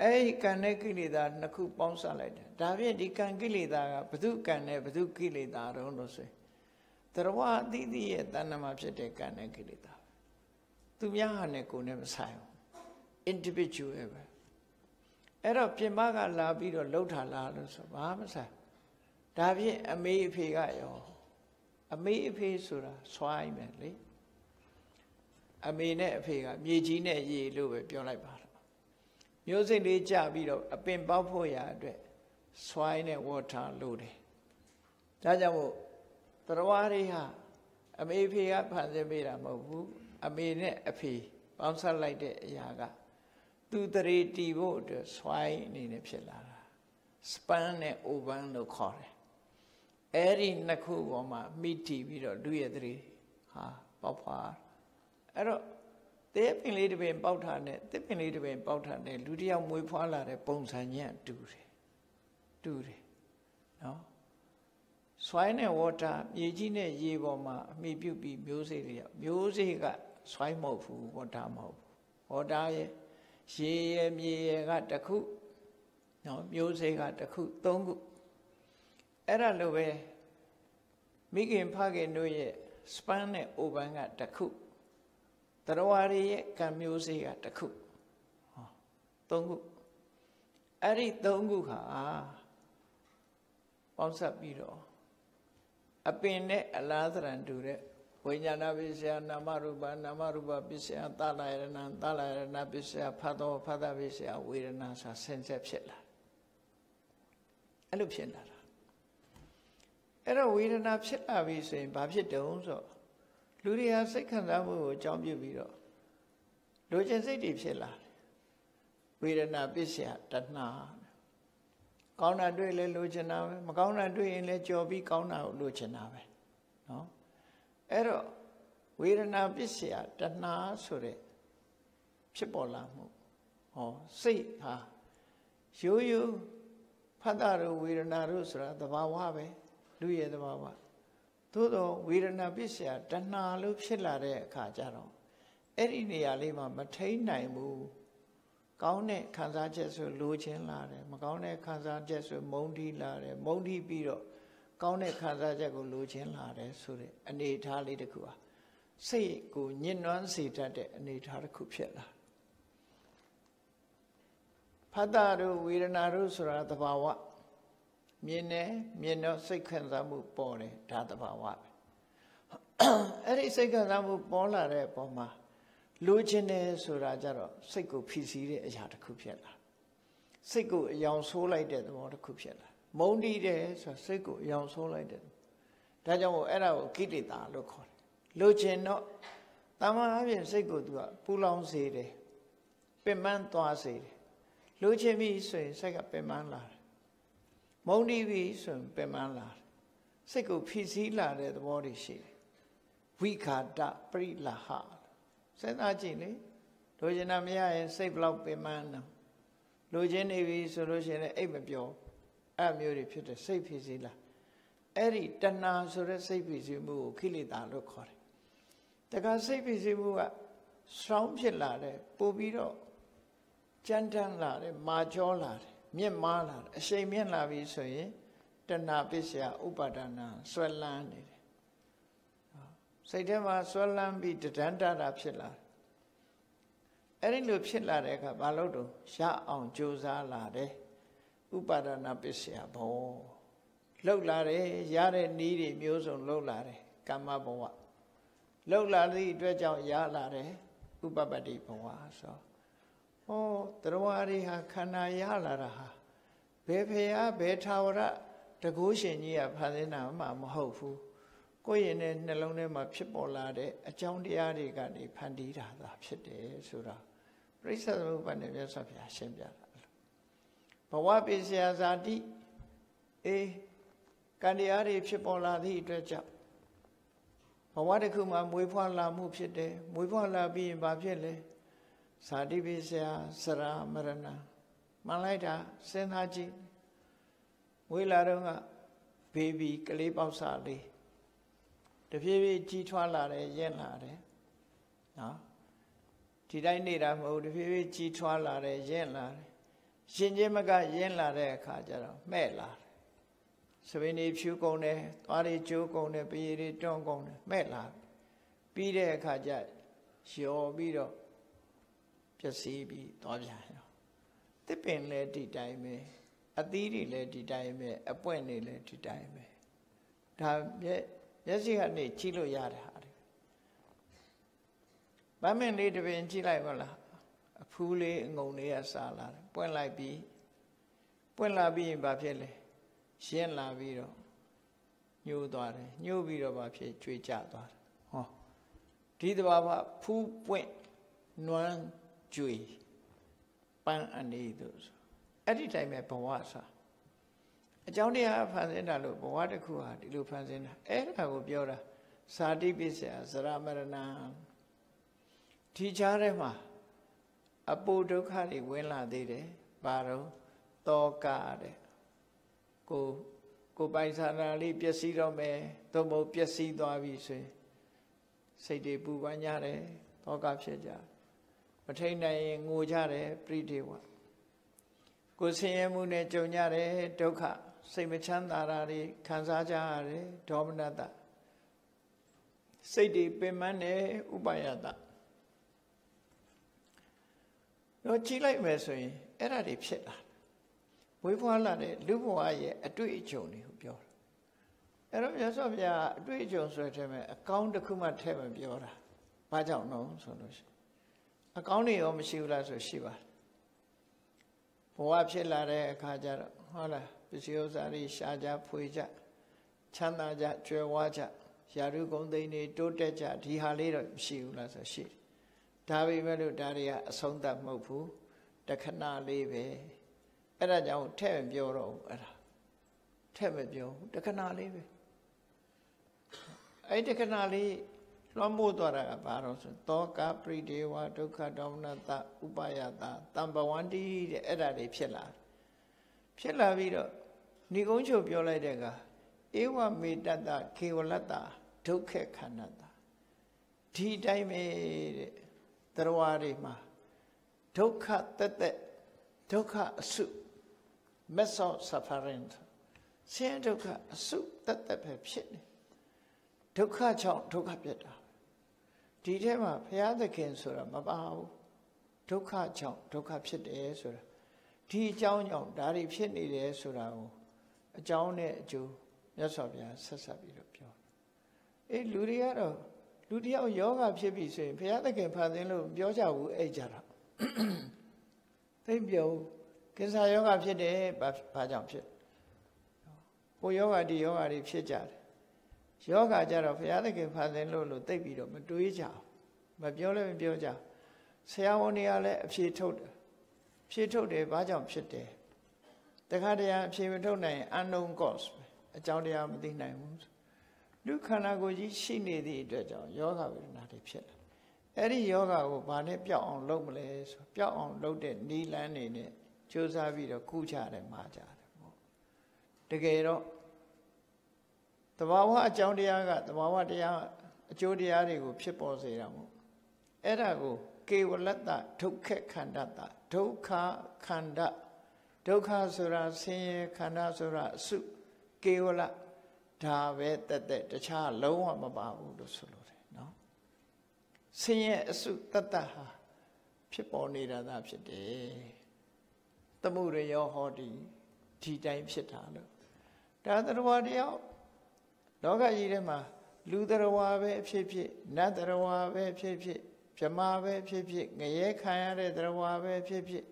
အဲ့ဒီကံနဲ့ကိလေသာနှစ်ခုပေါင်းစပ်လိုက်တယ်ဒါဖြင့်ဒီကံကိလေသာကဘု து ကံနဲ့ဘု து ကိလေသာတုံးလို့ဆိုရင်တရားအသီးသီးရဲ့တဏ္ဍမှာဖြစ်တဲ့ကံနဲ့ကိလေသာသူများဟာနဲ့ကိုယ်နဲ့မဆိုင်ဘူး individual ပဲအဲ့တော့ပြင်မကလာပြီးတော့လှုပ်ထာလာလို့ဆိုဘာမဆိုင်ဒါဖြင့်အမေအဖေကရောအမေအဖေဆိုတာဆွိုင်းမယ်လေအမေနဲ့အဖေကမြေကြီးနဲ့ရေလို့ပဲပြောလိုက်ပါတော့ မျိုးစိတ်လေးကြပြီးတော့အပင်ပေါက်ဖို့ရာအတွက်ဆွိုင်းနဲ့ water လို့တယ်ဒါကြောင့်မို့တရားတွေဟာအမေဖေကဖန်ဆင်းပေးတာမဟုတ်ဘူးအမေနဲ့အဖေပေါင်းဆက်လိုက်တဲ့အရာကသူတရေတီဖို့အတွက်ဆွိုင်းအနေနဲ့ဖြစ်လာတာ span နဲ့ open လို့ခေါ်တယ်အဲ့ဒီနှစ်ခုပေါ်မှာမိတီပြီးတော့လူရဲ့တရေဟာပေါက်ဖွာအဲ့တော့ တဲပင်လေးတစ်ပင်ပေါက်ထားနဲ့တစ်ပင်လေးတစ်ပင်ပေါက်ထားနဲ့လူတစ်ယောက်မွေးဖွားလာတဲ့ပုံစံညံ့တူတယ်တူတယ်နော် soil နဲ့ water မြေကြီးနဲ့ရေပေါ်မှာအမိပြုတ်ပြီးမျိုးစေ့တွေမျိုးစေ့က soil မဟုတ်ဘူး water မဟုတ်ဘူး water ရဲ့ရေရဲ့မြေရဲ့ကတစ်ခုနော်မျိုးစေ့ကတစ်ခုသုံးခုအဲ့ဒါလိုပဲမိခင်ဖခင်တို့ရဲ့ span နဲ့ open ကတစ်ခု တရားရရဲ့ကံမျိုးစေ့ကတစ်ခုဟောသုံးခုအဲ့ဒီသုံးခုဟာပေါင်းစပ်ပြီးတော့အပင်နဲ့အလားသရံတူတဲ့ဝိညာဏပစ္စယနာမရူပနာမရူပပစ္စယသလယရဏသလယရဏပစ္စယဖတ်တော်ဖတ်တာပစ္စယဝေဒနာဆိုဆင်ဆက်ဖြစ်လာအဲ့လိုဖြစ်လာတာအဲ့တော့ဝေဒနာဖြစ်လာပြီဆိုရင်ဘာဖြစ်တုံးဆို လူတွေဟာစိတ်ခံစားမှုကိုအကြောင်းပြုပြီးတော့လိုချင်စိတ်တွေဖြစ်လာတယ်ဝေဒနာပစ္စယတဏှာကောင်းတာတွေ့လဲလိုချင်တာပဲမကောင်းတာတွေ့ရင်လည်းကြော်ပြီးကောင်းတာကိုလိုချင်တာပဲနော်အဲ့တော့ဝေဒနာပစ္စယတဏှာဆိုတဲ့ဖြစ်ပေါ်လာမှုဟောစိတ်ဟာရိုးရိုးဖတ်တာတို့ဝေဒနာတို့ဆိုတာသဘာဝပဲလူရဲ့သဘာဝ သို့တော့ဝေဒနာပစ္စယတဏှာလို့ဖြစ်လာတဲ့အခါကျတော့အဲ့ဒီနေရာလေးမှာမထိန်နိုင်ဘူးကောင်းတဲ့ခံစားချက်ဆိုလိုချင်လာတယ်မကောင်းတဲ့ခံစားချက်ဆိုမုန်းတီးလာတယ်မုန်းတီးပြီးတော့ကောင်းတဲ့ခံစားချက်ကိုလိုချင်လာတယ်ဆိုတဲ့အနေအထားလေးတစ်ခုဟာစိတ်ကိုညှဉ်းနှွမ်းစေတတ်တဲ့အနေအထားတစ်ခုဖြစ်လာဖတ်တာတို့ဝေဒနာတို့ဆိုတာသဘာဝ မြင်တယ်မြင်တော့စိတ်ခံစားမှုပေါ်တယ်ဒါသဘာဝပဲအဲ့ဒီစိတ်ခံစားမှုပေါ်လာတဲ့အပေါ်မှာလိုချင်တယ်ဆိုတာကြတော့စိတ်ကိုဖိစီးတဲ့အရာတစ်ခုဖြစ်လာစိတ်ကိုအယောင်ဆိုးလိုက်တဲ့သဘောတစ်ခုဖြစ်လာမုန်းတီးတယ်ဆိုတာစိတ်ကိုအယောင်ဆိုးလိုက်တဲ့ဒါကြောင့်မို့အဲ့ဒါကိုကိလေသာလို့ခေါ်တယ်လိုချင်တော့တာမန်အပြင်စိတ်ကိုသူကပူလောင်စေတယ်ပင်ပန်းသွားစေတယ်လိုချင်ပြီဆိုရင်စိတ်ကပင်ပန်းလာတယ် မုန်းတီးပြီဆိုရင်ပင်ပန်းလာတယ်စိတ်ကိုဖိစီးလာတဲ့သဘောတွေရှိတယ်ဝိခာတပရိလဟစဉ်းစားကြည့်လေလိုချင်တာမရရင်စိတ်ဘလောက်ပင်ပန်းတော့လိုချင်နေပြီဆိုလို့ရှိရင်အိတ်မပြောအဲ့မျိုးတွေဖြစ်တဲ့စိတ်ဖြစ်စီလားအဲ့ဒီတဏှာဆိုတဲ့စိတ်ဖြစ်စီမှုကိုခိလေသာလို့ခေါ်တယ်တခါစိတ်ဖြစ်စီမှုကဆောင်းဖြစ်လာတယ်ပို့ပြီးတော့ကြမ်းတမ်းလာတယ်မာကျောလာတယ် မြင့်မားလာတယ်အရှိန်မြင့်လာပြီဆိုရင်တဏှာပစ္စယဥပါဒနာဆွဲလန်းနေတယ်စိတ်ထဲမှာဆွဲလန်းပြီးတဒန်းတတာဖြစ်လာအဲ့ဒီလိုဖြစ်လာတဲ့အခါဘာလို့တော့ရအောင်ကြိုးစားလာတယ်ဥပါဒနာပစ္စယဘောလှုပ်လာတယ်ရတဲ့နည်းတွေမျိုးစုံလှုပ်လာတယ်ကမ္မဘဝလှုပ်လာသည့်အတွက်ကြောင့်ရလာတယ်ဥပပတ္တိဘဝဆို ဟောတရားတွေဟာခန္ဓာရလာတာဟာဘယ်ဖေယဘယ်ထာဝရတကုရှင်ကြီးကဖန်ဆင်းတာမှမဟုတ်ဘူးကိုယ့်ရင်နဲ့နှလုံးထဲမှာဖြစ်ပေါ်လာတဲ့အကြောင်းတရားတွေကနေဖန်တီးတာသာဖြစ်တယ်ဆိုတာပြိဿသမုပ္ပါဒ်နဲ့မြတ်စွာဘုရားရှင်းပြတာဘဝပိစယဇာတိအေးကံတရားတွေဖြစ်ပေါ်လာသည့်အတွက်ကြောင့်ဘဝတစ်ခုမှာမွေးဖွားလာမှုဖြစ်တယ်မွေးဖွားလာပြီးရင်ဘာဖြစ်လဲ ဇာတိပိစယစရာမရဏမှန်လိုက်တာစဉ်းစားကြည့်မွေးလာတော့ကဘေဘီကလေးပေါက်စလေးတဖြည်းဖြည်းကြီးထွားလာတယ်ရင့်လာတယ်နော်ဒီတိုင်းနေတာမဟုတ်တဖြည်းဖြည်းကြီးထွားလာတယ်ရင့်လာတယ်ရှင်ချင်းမကရင့်လာတဲ့အခါကျတော့မှဲ့လာတယ်စပင်းတွေဖြူကုန်တယ်သွားတွေကျိုးကုန်တယ်ပရီတွေတွန်းကုန်တယ်မှဲ့လာပြီးတဲ့အခါကျရော်ပြီးတော့ ပျက်စီးပြီးသွားပြန်ရောတစ်ပင်လည်းဒီတိုင်းပဲအသီးတွေလည်းဒီတိုင်းပဲအပွင့်တွေလည်းဒီတိုင်းပဲဒါမျက်စိကနေကြည့်လို့ရတဲ့ဟာတွေဗမင်းလေးတပင်ကြည့်လိုက်ပါလားအဖူးလေးအငုံလေးကစားလာတယ်ပွင့်လိုက်ပြီးပွင့်လာပြီးရင်ဘာဖြစ်လဲရှင်းလာပြီးတော့ညှိုးသွားတယ်ညှိုးပြီးတော့ဘာဖြစ်ကြွေကြသွားတယ်ဟောဒီတဘာဝဖူးပွင့်နွမ်း ကြွေပန်းအနေတို့ဆိုအဲ့ဒီတိုင်းပဲဘဝစားအကြောင်းတရားဖန်ဆင်းတာလို့ဘဝတစ်ခုဟာဒီလိုဖန်ဆင်းတာအဲ့ဒါကိုပြောတာဇာတိပစ္စယဇရမရဏဒီကြားထဲမှာအပူဒုက္ခတွေဝင်လာသေးတယ်ဘာတော့တောကတဲ့ကိုကိုပိုင်ဆန္ဒလေးပျက်စီးတော့မယ်သို့မဟုတ်ပျက်စီးသွားပြီဆိုရင်စိတ်တွေပူပန်ကြတယ်တောကဖြစ်ကြ မထိန်နိုင်ရင်ငိုကြတယ်ပရိဒေဝကိုဆင်းရဲမှုနဲ့ကြုံကြတယ်ဒုက္ခစိတ်မချမ်းသာတာတွေခံစားကြရတယ်ဒေါမနတစိတ်တွေပင်ပန်းတယ်ဥပါယတတော့ကြည့်လိုက်မယ်ဆိုရင်အဲ့ဒါတွေဖြစ်လာဝေးဖွားလာတဲ့လူဘဝရဲ့အတွေ့အကြုံတွေကိုပြောတာအဲ့တော့မြတ်စွာဘုရားအတွေ့အကြုံဆိုတဲ့မှာအကောင်းတစ်ခုမှထည့်မပြောတာဘာကြောင့်တော့ဆိုလို့ရှိရင် အကောင်းတွေရောမရှိဘူးလားဆိုရှိပါတယ်ဘဝဖြစ်လာတဲ့အခါကျတော့ဟုတ်လားပစ္စည်းဥစ္စာတွေရှားကြဖွေကြချမ်းသာကြကြွယ်ဝကြယာရုဂုံသိန်းတွေတိုးတက်ကြဒီဟာလေးတော့မရှိဘူးလားဆိုရှိတယ်ဒါပေမဲ့လို့ဒါတွေကအဆုံးသတ်မဟုတ်ဘူးတခဏလေးပဲအဲ့ဒါကြောင့်ထဲ့မပြောတော့ဘူးအဲ့ဒါထဲ့မပြောဘူးတခဏလေးပဲအဲ့တခဏလေး လွှမ်းမိုးသွားတာကဘာလို့ဆိုသောကပရိဒေဝဒုက္ခဒေါမနတဥပယတတံပဝန္တိတဲ့အဲ့ဒါတွေဖြစ်လာဖြစ်လာပြီးတော့ဏိကုံးချုပ်ပြောလိုက်တဲ့ကဧဝမေတ္တခေဝလတ္တဒုက္ခခန္ဓာဒီတိုင်းပဲတဲ့တရားတွေမှာဒုက္ခတက်တက်ဒုက္ခအစု mess of suffering ဆင်းရဲဒုက္ခအစုတက်တက်ပဲဖြစ်နေဒုက္ခကြောင့်ဒုက္ခဖြစ်တာ ဒီထဲမှာဘုရားသခင်ဆိုတာမပါဘူးဒုက္ခကြောင့်ဒုက္ခဖြစ်တယ်ဆိုတာဒီအကြောင်းကြောင့်ဒါတွေဖြစ်နေတယ်ဆိုတာကိုအကြောင်းနဲ့အကျိုးမြတ်စွာဘုရားဆက်ဆက်ပြီးတော့ပြောအေးလူတွေကတော့လူတယောက်ယောဂဖြစ်ပြီဆိုရင်ဘုရားသခင်ဖန်ဆင်းလို့ပြောကြဘူးအဲ့ကြတာသိပြောကင်ဆာယောဂဖြစ်တယ်ဘာကြောင့်ဖြစ်ဟိုယောဂဒီယောဂတွေဖြစ်ကြတယ် ယောဂကြတော့ဘုရားသခင်ဖန်ဆင်းလို့လို့သိပြီးတော့မတွေးကြဘူးမပြောလည်းမပြောကြဆရာဝန်တွေကလည်းအဖြေထုတ်တယ်ဖြေထုတ်တယ်ဘာကြောင့်ဖြစ်တယ်တခါတည်းအဖြေမထုတ်နိုင် unknown cause အကြောင်းတရားမသိနိုင်ဘူးလူခန္ဓာကိုယ်ကြီးရှိနေသည့်အတွက်ကြောင့်ယောဂဝေဒနာတွေဖြစ်လာအဲ့ဒီယောဂကိုဘာနဲ့ပျောက်အောင်လုပ်မလဲဆိုပျောက်အောင်လုပ်တဲ့နီလန်းနေနဲ့ကြိုးစားပြီးတော့ကုချတယ်မှာကြတယ်ပေါ့တကယ်တော့ တဘာဝအကြောင်းတရားကတဘာဝတရားအကျိုးတရားတွေကိုဖြစ်ပေါ်စေတာမို့အဲ့ဒါကိုကေဝလတ္တဒုက္ခခန္ဓတဒုက္ခခန္ဓဒုက္ခဆိုတာဆင်းရဲခန္ဓာဆိုတာအစုကေဝလဒါပဲတက်တက်တခြားလုံးဝမပါဘူးလို့ဆိုလိုတယ်နော်ဆင်းရဲအစုတတ္တဟာဖြစ်ပေါ်နေတာသာဖြစ်တယ်သမှုရယောဟောဒီဒီတိုင်းဖြစ်တာလို့ဒါသရဝတရား လောကကြီးထဲမှာလူသရဝပဲဖြစ်ဖြစ်နတ်သရဝပဲဖြစ်ဖြစ်ဗြမာပဲဖြစ်ဖြစ်ငရဲခံရတဲ့သရဝပဲဖြစ်ဖြစ်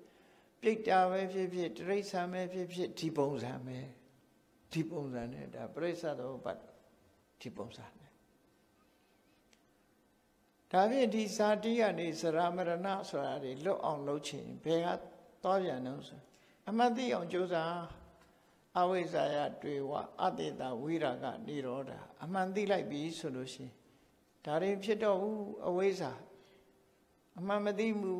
ပြိတ္တာပဲဖြစ်ဖြစ်တိရစ္ဆာန်ပဲဖြစ်ဖြစ်ဒီပုံစံပဲဒီပုံစံနဲ့ဒါပြိဿသောဘတ်ဒီပုံစံနဲ့ဒါဖြင့်ဒီဇာတိကနေစရမရဏဆိုတာတွေလွတ်အောင်လုပ်ချင်ဘယ်ကသွားပြန်တော့ဆိုအမှန်သိအောင်ကြိုးစား အဝိဇ္ဇာယတွေဝအတေတဝိရာကនិရောဓအမှန်သိလိုက်ပြီဆိုလို့ရှိရင်ဒါတွေဖြစ်တော့ဘူးအဝိဇ္ဇာအမှန်မသိမှု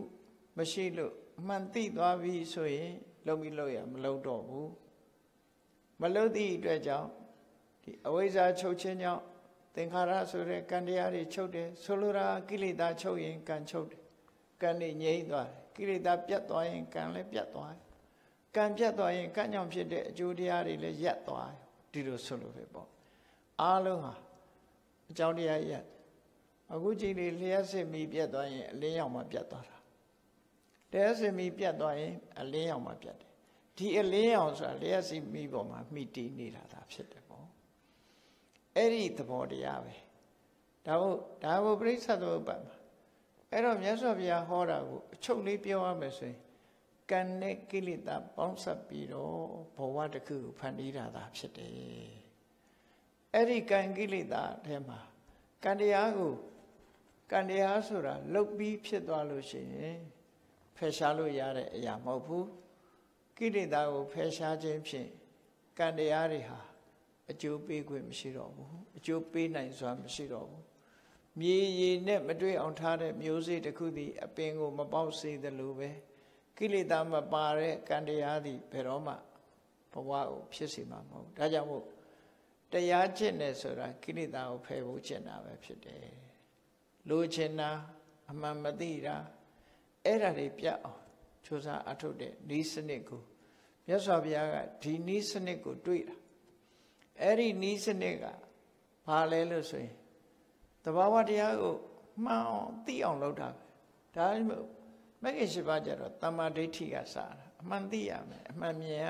မရှိလို့အမှန်သိသွားပြီဆိုရင်လုံပြီးလို့ရမလုံတော့ဘူးမလုံသည့်အတွက်ကြောင့်ဒီအဝိဇ္ဇာချုပ်ခြင်းကြောင့်သင်္ခါရဆိုတဲ့ကံတရားတွေချုပ်တယ်ဆိုလိုတာကိလေသာချုပ်ရင်ကံချုပ်တယ်ကံတွေငြိမ့်သွားတယ်ကိလေသာပြတ်သွားရင်ကံလည်းပြတ်သွားတယ် ကံပြတ်သွားရင်ကံကြောင့်ဖြစ်တဲ့အကျိုးတရားတွေလည်းရပ်သွားတယ်ဒီလိုဆိုလိုပဲပေါ့အားလုံးဟာအကြောင်းတရားရပ်အခုကြည့်လေလျှက်စစ်မီပြတ်သွားရင်အလင်းရောင်မှပြတ်သွားတာတရားစစ်မီပြတ်သွားရင်အလင်းရောင်မှပြတ်တယ်ဒီအလင်းရောင်ဆိုတာလျှက်စစ်မီပေါ်မှာမိတီးနေတာသာဖြစ်တယ်ပေါ့အဲ့ဒီသဘောတရားပဲဒါဟုတ်ဒါကိုပြိဿသောပတ်မှာအဲ့တော့မြတ်စွာဘုရားဟောတာကိုအချုပ်လေးပြောရမယ်ဆိုရင် ကံနဲ့ကိလေသာပေါင်းစပ်ပြီးတော့ဘဝတစ်ခုကိုဖန်တီးတာသာဖြစ်တယ်အဲ့ဒီကံကိလေသာထဲမှာကံတရားကိုကံတရားဆိုတာလုတ်ပြီးဖြစ်သွားလို့ရှိရင်ဖယ်ရှားလို့ရတဲ့အရာမဟုတ်ဘူးကိလေသာကိုဖယ်ရှားခြင်းဖြင့်ကံတရားတွေဟာအကျိုးပေးခွင့်မရှိတော့ဘူးအကျိုးပေးနိုင်စွာမရှိတော့ဘူးမြေရည်နဲ့မတွေ့အောင်ထားတဲ့မျိုးစေ့တစ်ခုသည်အပင်ကိုမပေါက်စေသလိုပဲ ကိလေသာမပါတဲ့ကံတရားသည်ဘယ်တော့မှဘဝကိုဖြစ်စေမှာမဟုတ်ဒါကြောင့်မို့တရားကျင့်တယ်ဆိုတာကိလေသာကိုဖယ်ဖို့ကျင့်တာပဲဖြစ်တယ်လိုချင်တာအမှန်မသိတာအဲ့ဒါတွေပြတ်အောင်စူးစမ်းအထုတ်တဲ့ဤစနစ်ကိုမြတ်စွာဘုရားကဒီဤစနစ်ကိုတွေ့တာအဲ့ဒီဤစနစ်ကဘာလဲလို့ဆိုရင်တဘာဝတရားကိုမှန်အောင်သိအောင်လုပ်တာပဲဒါမှမဟုတ် မဂ္ဂင်၈ပါးကျတော့တမ္မာဒိဋ္ဌိကစတာအမှန်သိရမယ်အမှန်မြင်ရ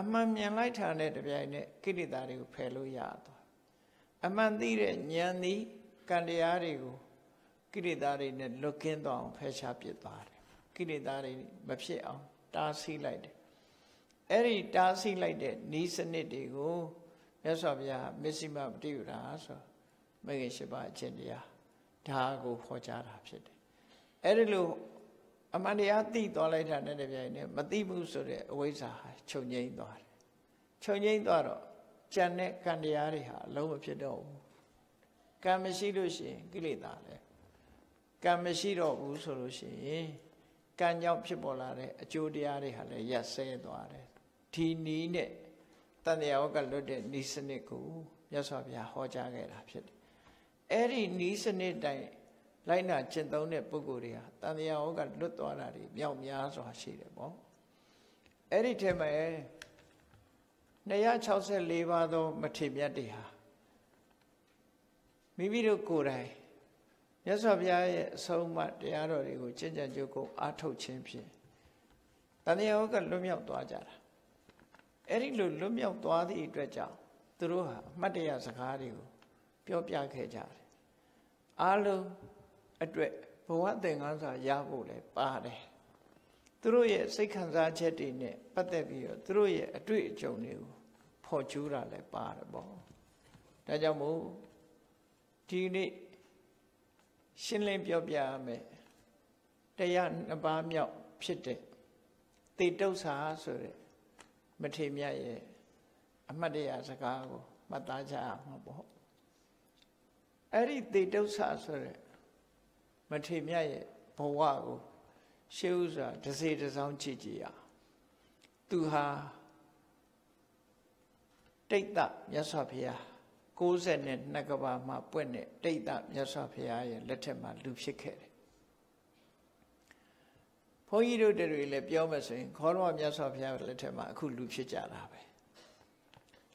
အမှန်မြင်လိုက်တာနဲ့တပြိုင်နက်ကိလေသာတွေကိုဖယ်လို့ရသွားအမှန်သိတဲ့ဉာဏ်သည်ကံတရားတွေကိုကိလေသာတွေနဲ့လွတ်ကင်းသွားအောင်ဖယ်ရှားပစ်သွားတယ်ကိလေသာတွေမဖြစ်အောင်တားဆီးလိုက်တယ်အဲ့ဒီတားဆီးလိုက်တဲ့ဤစနစ်တွေကိုမြတ်စွာဘုရားမစ္စည်းမပฏิယူတာဆိုမဂ္ဂင်၈ပါးအကျင့်တရားဒါကိုခေါ်ကြတာဖြစ်တယ်အဲ့ဒီလို အမှန်တရားသိသွားလိုက်တာနဲ့တပြိုင်နက်မသိဘူးဆိုတဲ့အဝိဇ္ဇာဟာချုပ်ငိမ့်သွားတယ်ချုပ်ငိမ့်သွားတော့ကြံတဲ့ကံတရားတွေဟာအလုံးမဖြစ်တော့ဘူးကံမရှိလို့ရှိရင်ကိလေသာလည်းကံမရှိတော့ဘူးဆိုလို့ရှိရင်ကံကြောင့်ဖြစ်ပေါ်လာတဲ့အကျိုးတရားတွေဟာလည်းရပ်စဲသွားတယ်ဒီနီးနဲ့တန်တရားကလွတ်တဲ့နီးစနစ်ကိုမြတ်စွာဘုရားဟောကြားခဲ့တာဖြစ်တယ်အဲ့ဒီနီးစနစ်တိုင်း လိုက်နာကျင့်သုံးတဲ့ပုဂ္ဂိုလ်တွေဟာတန်တရားဟောကလွတ်သွားတာတွေမြောက်များစွာရှိတယ်ပေါ့အဲ့ဒီထဲမှာ264ပါးသော မထေမြတ်တွေဟာမိမိတို့ကိုယ်တိုင်မြတ်စွာဘုရားရဲ့အဆုံးအမတရားတော်တွေကိုကျင့်ကြံကြိုးကိုအားထုတ်ခြင်းဖြင့်တန်တရားဟောကလွတ်မြောက်သွားကြတာအဲ့ဒီလိုလွတ်မြောက်သွားသည့်အတွက်ကြောင့်သူတို့ဟာအမှတ်တရစကားတွေကိုပြောပြခဲ့ကြတယ်အားလုံး အတွက်ဘဝသင်္ကန်းစာရဖို့လည်းပါတယ်သူတို့ရဲ့စိတ်ခံစားချက်တွေနဲ့ပတ်သက်ပြီးတော့သူတို့ရဲ့အတွေ့အကြုံတွေကိုဖော်ကျူးတာလည်းပါတယ်ပေါ့ဒါကြောင့်မို့ဒီနေ့ရှင်းလင်းပြောပြရမယ်တရားနှစ်ပါးမြောက်ဖြစ်တဲ့တေတု္ဆာဆိုတဲ့မထေမြတ်ရဲ့အမှတ်တရစကားကိုမှတ်သားကြရမှာပေါ့အဲ့ဒီတေတု္ဆာဆိုတဲ့ မထေမြတ်ရဲ့ဘဝကိုရှေးဥစွာတစေတစောင်းကြည့်ကြည့်ရသူဟာတိတ်တမြတ်စွာဘုရား62ကဘာမှာပွင့်တဲ့တိတ်တမြတ်စွာဘုရားရဲ့လက်ထက်မှာလူဖြစ်ခဲ့တယ်ဘုန်းကြီးတို့တွေလည်းပြောမယ်ဆိုရင်ခေါရမမြတ်စွာဘုရားလက်ထက်မှာအခုလူဖြစ်ကြတာပဲ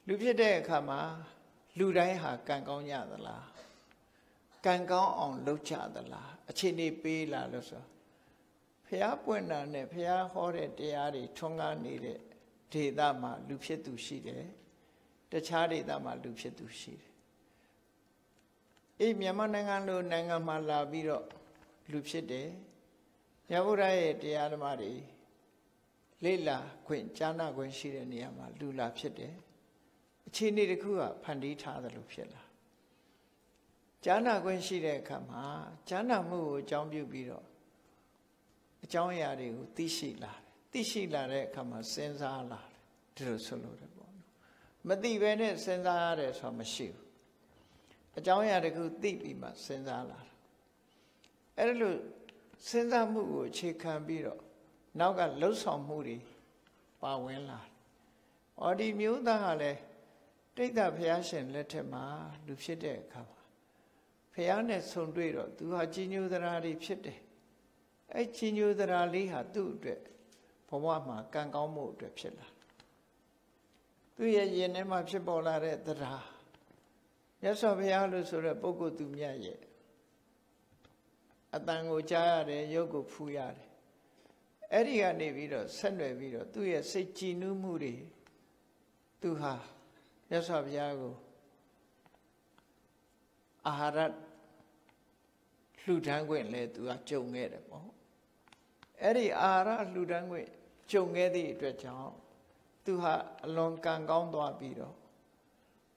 လူဖြစ်တဲ့အခါမှာလူတိုင်းဟာကံကောင်းကြသလား ကံကောင်းအောင်လုပ်ကြသလားအခြေအနေပေးလာလို့ဆိုဖះပွင့်တာနဲ့ဖះဟောတဲ့တရားတွေထွန်းကားနေတဲ့ဒေသမှာလူဖြစ်သူရှိတယ်တခြားဒေသမှာလူဖြစ်သူရှိတယ်အေးမြန်မာနိုင်ငံလိုနိုင်ငံမှာလာပြီးတော့လူဖြစ်တယ်ရဗုဒ္ဓရဲ့တရားဓမ္မတွေလေ့လာခွင့်ကြားနာခွင့်ရှိတဲ့နေရာမှာလူလာဖြစ်တယ်အခြေအနေတစ်ခုကဖန်တီးထားသလိုဖြစ်လာ ကြားနာခွင့်ရှိတဲ့အခါမှာကြားနာမှုကိုအကြောင်းပြုပြီးတော့အကြောင်းအရာတွေကိုသိရှိလာတယ်သိရှိလာတဲ့အခါမှာစဉ်းစားလာတယ်ဒီလိုဆိုလို့တယ်ပေါ့နော်မသိဘဲနဲ့စဉ်းစားရတယ်ဆိုတာမရှိဘူးအကြောင်းအရာတခုသိပြီးမှစဉ်းစားလာတာအဲ့ဒါလို့စဉ်းစားမှုကိုအခြေခံပြီးတော့နောက်ကလှုပ်ဆောင်မှုတွေပါဝင်လာတယ်။အော်ဒီမျိုးသားကလည်းတိတ်တာဘုရားရှင်လက်ထက်မှာလူဖြစ်တဲ့အခါ မှာဘုရားနဲ့ဆုံတွေ့တော့သူဟာကြီးညိုသရာတွေဖြစ်တယ်။အဲ့ကြီးညိုသရာလေးဟာသူ့အတွက်ဘဝမှာကံကောင်းမှုအတွက်ဖြစ်လာ။သူ့ရဲ့ယင်ထဲမှာဖြစ်ပေါ်လာတဲ့သရာမြတ်စွာဘုရားလို့ဆိုတဲ့ပုဂ္ဂိုလ်သူမြတ်ရဲ့အတန်ကိုကြားရတယ်ရုပ်ကိုဖူးရတယ်အဲ့ဒီကနေပြီးတော့ဆက်နွယ်ပြီးတော့သူ့ရဲ့စိတ်ကြည်နူးမှုတွေသူဟာမြတ်စွာဘုရားကိုအာဟာရ လှူဒန်းခွင့်လဲသူကကြုံခဲ့တယ်ပေါ့အဲ့ဒီအာဟာရလှူဒန်းခွင့်ကြုံခဲ့သည့်အတွက်ကြောင့်သူဟာအလွန်ကံကောင်းသွားပြီးတော့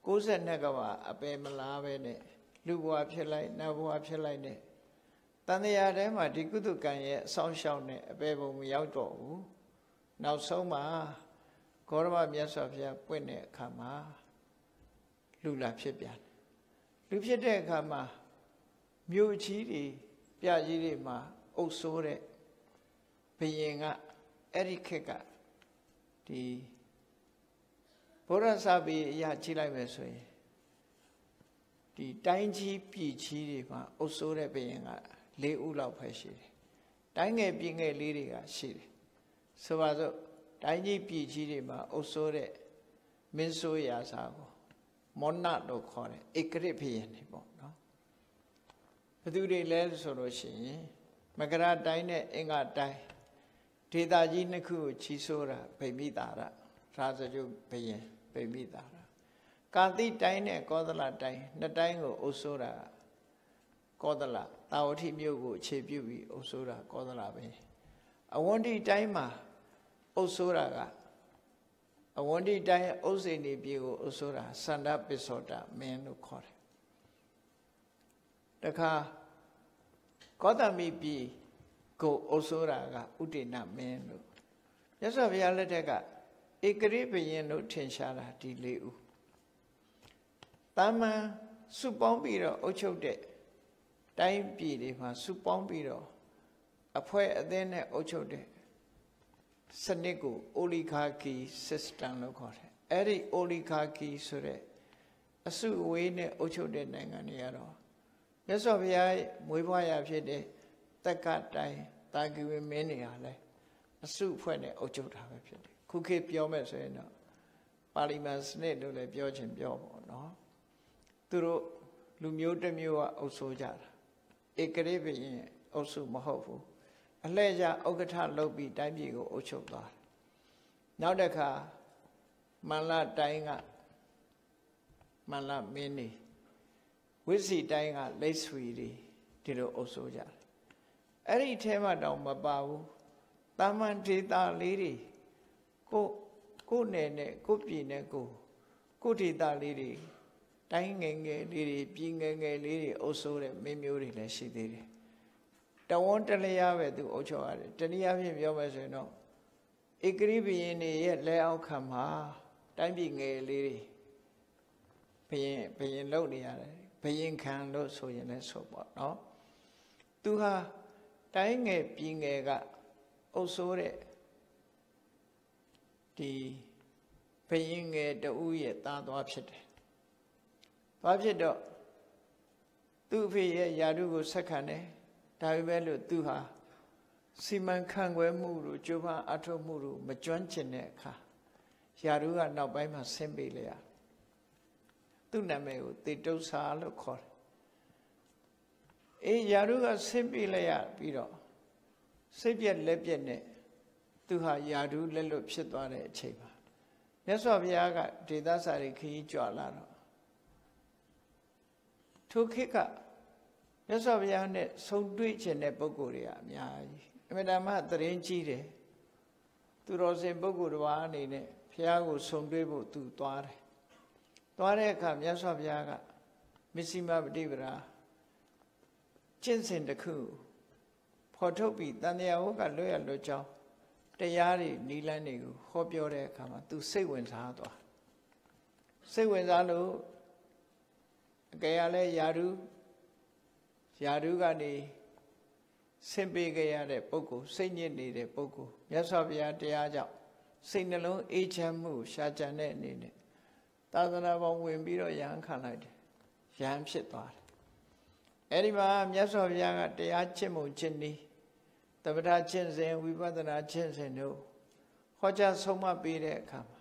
62ကဘာအပယ်မလားပဲနဲ့လူဘဝဖြစ်လိုက်နတ်ဘဝဖြစ်လိုက်နဲ့တန်တရားထဲမှာဒီကုသကံရဲ့အဆောင်ရှောက်နဲ့အပေပုံမရောက်တော့ဘူးနောက်ဆုံးမှာဂေါရမမြတ်စွာဘုရားပွင့်တဲ့အခါမှာလူလာဖြစ်ပြန်လူဖြစ်တဲ့အခါမှာ မြို့ကြီးတွေပြကြီးတွေမှာအုပ်ဆိုးတဲ့ဘယင်ကအဲ့ဒီခက်ကဒီဘုရားစာပေအရာကြည့်လိုက်မယ်ဆိုရင်ဒီတိုင်းကြီးပြည်ကြီးတွေမှာအုပ်ဆိုးတဲ့ဘယင်က၄ဦးလောက်ပဲရှိတယ်။တိုင်းငယ်ပြည်ငယ်လေးတွေကရှိတယ်။ဆိုပါစို့တိုင်းကြီးပြည်ကြီးတွေမှာအုပ်ဆိုးတဲ့မင်းဆိုးရာစာကိုမောနလို့ခေါ်တယ်ဧကရစ်ဘယင်တွေပေါ့နော်။ ဘသူတွေလဲဆိုလို့ရှိရင်မကရတိုင်းနဲ့အင်္ဂတိုင်းဒေသကြီးနှစ်ခုကိုချီဆိုးတာဗိမိတာရရာဇဂုဘယင်ဗိမိတာရကာတိတိုင်းနဲ့ကောသလတိုင်းနှစ်တိုင်းကိုအုပ်ဆိုးတာကောသလတာဝတိမြို့ကိုအခြေပြုပြီးအုပ်ဆိုးတာကောသလပဲအဝန္တိတိုင်းမှာအုပ်ဆိုးတာကအဝန္တိတိုင်းအုပ်စိန်နေပြည်ကိုအုပ်ဆိုးတာစန္ဒပစ္စောတမင်းလို့ခေါ်တယ် တခါကောသမိပြည်ကိုအုပ်ဆိုးတာကဥဒိဏမင်းလို့မြတ်စွာဘုရားလက်ထက်ကဧကရိဘယင်တို့ထင်ရှားတာဒီလေးဦးတာမန်စုပေါင်းပြီးတော့အုပ်ချုပ်တဲ့တိုင်းပြည်တွေမှာစုပေါင်းပြီးတော့အဖွဲ့အသင်းနဲ့အုပ်ချုပ်တဲ့စနစ်ကို oligarchy system လို့ခေါ်တယ်အဲ့ဒီ oligarchy ဆိုတဲ့အစုအဝေးနဲ့အုပ်ချုပ်တဲ့နိုင်ငံတွေကတော့မြမြ တ်စွာဘုရားမွေးဖွားရဖြစ်တဲ့တက္ကတိုင်းတာဂီဝေမင်းနေရာလဲအစုအဖွဲ့နဲ့အုပ်ချုပ်တာပဲဖြစ်တယ်ခုခေတ်ပြောမဲ့ဆိုရင်တော့ပါလီမန်စနစ်လို့လည်းပြောချင်ပြောပေါ့နော်သူတို့လူမျိုးတစ်မျိုးကအုပ်စိုးကြတာဧကရေဘရင်အုပ်စုမဟုတ်ဘူးအလှည့်ကျဥက္ကဋ္ဌလုပ်ပြီးတိုင်းပြည်ကိုအုပ်ချုပ်သွားတယ်နောက်တစ်ခါမန္လတိုင်းကမန္လမင်းနေ ဝိစီတိုင်းကလိတ်ဆွေတွေဒီလိုအုပ်စိုးကြတယ်အဲ့ဒီထဲမှာတောင်မပါဘူးတာမန်ဒေတာလေးတွေကိုကိုနယ်နဲ့ကိုပြည်နဲ့ကိုကိုဒေတာလေးတွေတိုင်းငယ်ငယ်လေးတွေပြည်ငယ်ငယ်လေးတွေအုပ်စိုးတဲ့မင်းမျိုးတွေလည်းရှိသေးတယ်တဝန်းတလျားပဲသူအုပ်ချုပ်ရတယ်တနည်းအားဖြင့်ပြောမယ်ဆိုရင်တော့ဧကရိဘယင်းတွေရဲ့လက်အောက်ခံမှာတိုင်းပြည်ငယ်လေးတွေဘယင်းဘယင်းလုံနေရတယ် ဘယင်းခံလို့ဆိုရင်လည်းဆိုပေါ့နော်သူဟာတိုင်းငယ်ပြည်ငယ်ကအုပ်စိုးတဲ့ဒီဘယင်းငယ်တူရဲ့သားသွားဖြစ်တယ်။ဘာဖြစ်တော့သူ့အဖေရဲ့ယာတုကိုဆက်ခံတယ်။ဒါပေမဲ့လို့သူဟာစီမံခန့်ခွဲမှုတို့ကြိုးပမ်းအထောက်မှုတို့မကျွမ်းကျင်တဲ့အခါယာတုကနောက်ပိုင်းမှာဆင်းပေးလေရ သူ့နာမည်ကိုတေတုဆာလို့ခေါ်တယ်။အေးယာတုကဆင်းပေးလေရပြီးတော့စိတ်ပြက်လက်ပြက်နဲ့သူဟာယာတုလက်လွတ်ဖြစ်သွားတဲ့အချိန်ပါမြတ်စွာဘုရားကဒေသစာရိခရီးကြွလာတော့ထိုခေတ်ကမြတ်စွာဘုရားနဲ့ဆုံတွေ့ခြင်းတဲ့ပုဂ္ဂိုလ်တွေကအများကြီးအမြဲတမ်းသတရင်ကြီးတယ်သူတော်စင်ပုဂ္ဂိုလ်တစ်ပါးအနေနဲ့ဘုရားကိုဆုံတွေ့ဖို့သူသွားတယ် သွားတဲ့အခါမြတ်စွာဘုရားကမစ္စည်းမပฏิပဒါကျင့်စဉ်တစ်ခုဖော်ထုတ်ပြီးတန်တရားဟုတ်ကလွတ်ရလွတ်ကြောင်းတရားတွေနီလန်းတွေကိုဟောပြောတဲ့အခါမှာ तू စိတ်ဝင်စားသွားစိတ်ဝင်စားလို့အကယ်ရလဲယာရုယာရုကနေဆင်ပေးကြရတဲ့ပုဂ္ဂိုလ်စိတ်ညစ်နေတဲ့ပုဂ္ဂိုလ်မြတ်စွာဘုရားတရားကြောင့်စိတ်နှလုံးအေးချမ်းမှု ရှားကြံတဲ့အနေနဲ့ သာသနာပေါင်းဝင်ပြီးတော့ယဟန်ခံလိုက်တယ်ယဟန်ဖြစ်သွားတယ်အဲ့ဒီမှာမြတ်စွာဘုရားကတရားချစ်မှုချစ်နည်းတပ္ပတာကျင့်စဉ်ဝိပဿနာကျင့်စဉ်တို့ဟောကြားဆုံးမပေးတဲ့အခါမှာ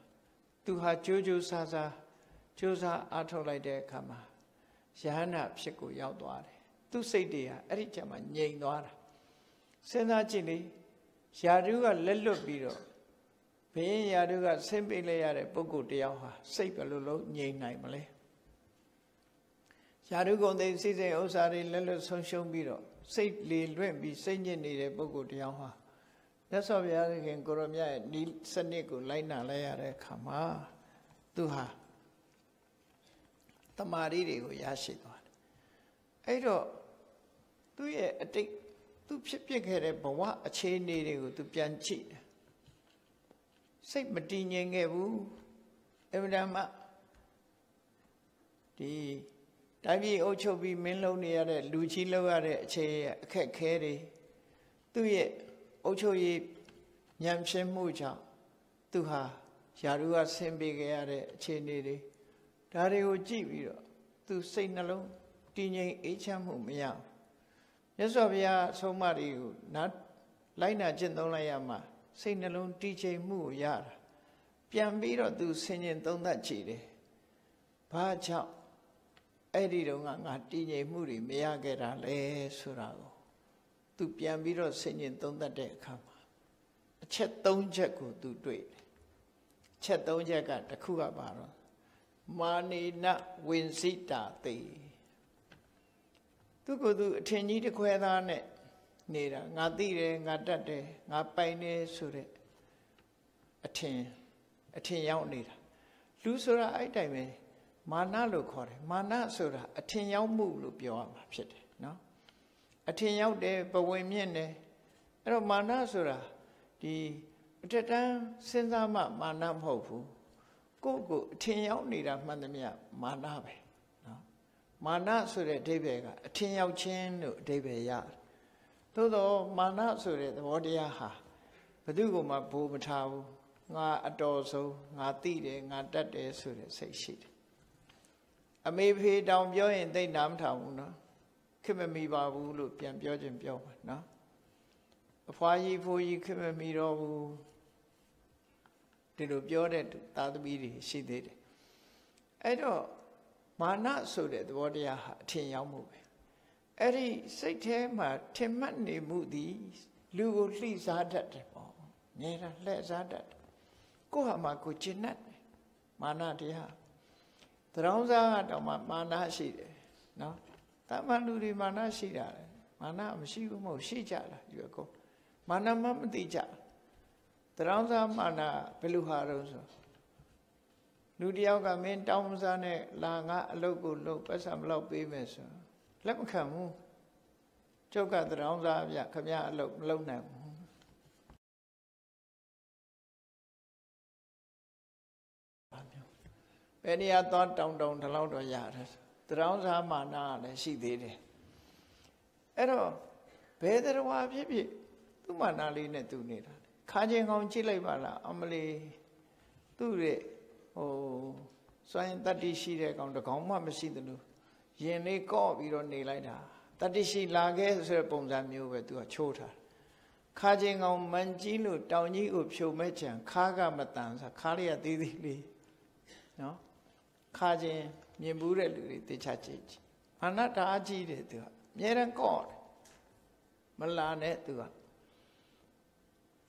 သူဟာကြိုးကြိုးစားစားကြိုးစားအားထုတ်လိုက်တဲ့အခါမှာယဟနာဖြစ်ကိုရောက်သွားတယ်သူစိတ်တွေဟာအဲ့ဒီချက်မှာငြိမ်သွားတာစဉ်းစားကြည့်လေယာတုကလက်လွတ်ပြီးတော့ ဘင်းယာတုကဆင်းပေးလိုက်ရတဲ့ပုဂ္ဂိုလ်တယောက်ဟာစိတ်ဘယ်လိုလုပ်ငြိမ်နိုင်မလဲယာတုကုန်သိစိတ်စိတ်ဥစ္စာတွေလက်လွတ်ဆုံးရှုံးပြီးတော့စိတ်လေလွင့်ပြီးစိတ်ညစ်နေတဲ့ပုဂ္ဂိုလ်တရားဟာမြတ်စွာဘုရားခင်ကိုရမြတ်ရဲ့ဒီစနစ်ကိုလိုက်နာလိုက်ရတဲ့အခါမှာသူဟာတမာရီတွေကိုရရှိသွားတယ်အဲ့တော့သူ့ရဲ့အတိတ်သူဖြစ်ဖြစ်ခဲ့တဲ့ဘဝအခြေအနေတွေကိုသူပြန်ကြည့်တယ် စိတ်မတည်ငြိမ်ခဲ့ဘူးအမှန်တမ်းဒီတိုင်းပြည်အုပ်ချုပ်ပြီးမင်းလုံးနေရတဲ့လူကြီးလောက်ရတဲ့အခြေအခက်ခဲတွေသူ့ရဲ့အုပ်ချုပ်ရေးညံဖြစ်မှုကြောင့်သူဟာယာရုကဆင်းပေးခဲ့ရတဲ့အခြေအနေတွေဒါတွေကိုကြည့်ပြီးတော့သူစိတ်နှလုံးတည်ငြိမ်အေးချမ်းမှုမရဘူးမြတ်စွာဘုရားအဆုံးအမတွေကိုနားလိုက်နာကျင့်သုံးလိုက်ရမှ စိတ်နှလုံးတည်ငြိမ်မှုကိုရတာပြန်ပြီးတော့သူဆင်ញင်သုံးသပ်ကြည့်တယ်ဘာကြောင့်အဲ့ဒီတော့ငါတည်ငြိမ်မှုတွေမရခဲ့တာလေဆိုတာကိုသူပြန်ပြီးတော့ဆင်ញင်သုံးသပ်တဲ့အခါမှာအချက်၃ချက်ကိုသူတွေ့တယ်ချက်၃ချက်ကတစ်ခုကပါတော့မာနေနဝင်စိတာတေသူကသူအထင်ကြီးတစ်ခွဲသားနဲ့ နေတာငါသိတယ်ငါတတ်တယ်ငါပိုင်တယ်ဆိုတဲ့အထင်အထင်ရောက်နေတာလူဆိုတာအဲ့တိုင်းပဲမာနလို့ခေါ်တယ်မာနဆိုတာအထင်ရောက်မှုလို့ပြောရမှာဖြစ်တယ်နော်အထင်ရောက်တယ်ပဝင်မြင့်တယ်အဲ့တော့မာနဆိုတာဒီအထက်တန်းစဉ်းစားမှမာနမဟုတ်ဘူးကိုယ့်ကိုအထင်ရောက်နေတာမှန်သမျှမာနပဲနော်မာနဆိုတဲ့အဓိပ္ပာယ်ကအထင်ရောက်ခြင်းလို့အဓိပ္ပာယ်ရတယ် သို့တော့မာနဆိုတဲ့သဘောတရားဟာဘယ်သူမှဘိုးမထားဘူးငါအတော်ဆုံးငါသိတယ်ငါတတ်တယ်ဆိုတဲ့စိတ်ရှိတယ်အမေဖေတောင်ပြောရင်သိနားမထောင်ဘူးနော်ခင်မမီပါဘူးလို့ပြန်ပြောခြင်းပြောပါနော်အဖွားကြီးဖိုးကြီးခင်မမီတော့ဘူးဒီလိုပြောတဲ့သာသမီတွေရှိသေးတယ်အဲ့တော့မာနဆိုတဲ့သဘောတရားဟာအထင်ရောက်မှုပဲ အဲ့ဒီစိတ်ထဲမှာထင်မှတ်နေမှုသည်လူကိုလှိစားတတ်တယ်ပေါ့ငြိတာလှည့်စားတတ်တယ်ကိုယ့်ဟာမှာကိုကျင့်တတ်တယ်မာနတရားသရောင်းစားကတော့မှမာနရှိတယ်နော်တမန်လူတွေမာနရှိတာလေမာနမရှိဘူးမဟုတ်ရှိကြလားဒီကောမာနမမသိကြသရောင်းစားမာနဘယ်လိုဟာတော့ဆိုလူတယောက်ကမင်းတောင်းစားနဲ့လာငါအလုပ်ကိုလုပ်ပတ်စံမလောက်ပေးမယ်ဆို လက်မခံဘူးကျုပ်ကသရောင်းစားပြခမရအလုပ်မလုပ်နိုင်ဘူးဘယ်နေရာသွားတောင်းတောင်းဒီလောက်တော့ရတယ်သရောင်းစားမာနလည်းရှိသေးတယ်အဲ့တော့ဘယ်တရားဖြစ်ဖြစ်သူ့မာနလေးနဲ့သူနေတာခါချင်းကောင်းကြည့်လိုက်ပါလားအမလီသူ့ရဲ့ဟိုစွန့်တတ္တိရှိတဲ့ကောင်တကောင်မှမရှိသလို ရင်လေးကော့ပြီးတော့နေလိုက်တာတတ္တိရှိလာခဲ့ဆိုတဲ့ပုံစံမျိုးပဲသူကချိုးထားခါချင်းကောင်မန်ကြီးလို့တောင်ကြီးကိုဖြုံမဲ့ချံခါကမတန်ဆိုခါလေးကသေးသေးလေးနော်ခါချင်းမြင်ဘူးတဲ့လူတွေတေချာကြည့်ကြည့်အနတ္တအားကြီးတယ်သူကအမြဲတမ်းကော့တယ်မလာနဲ့သူက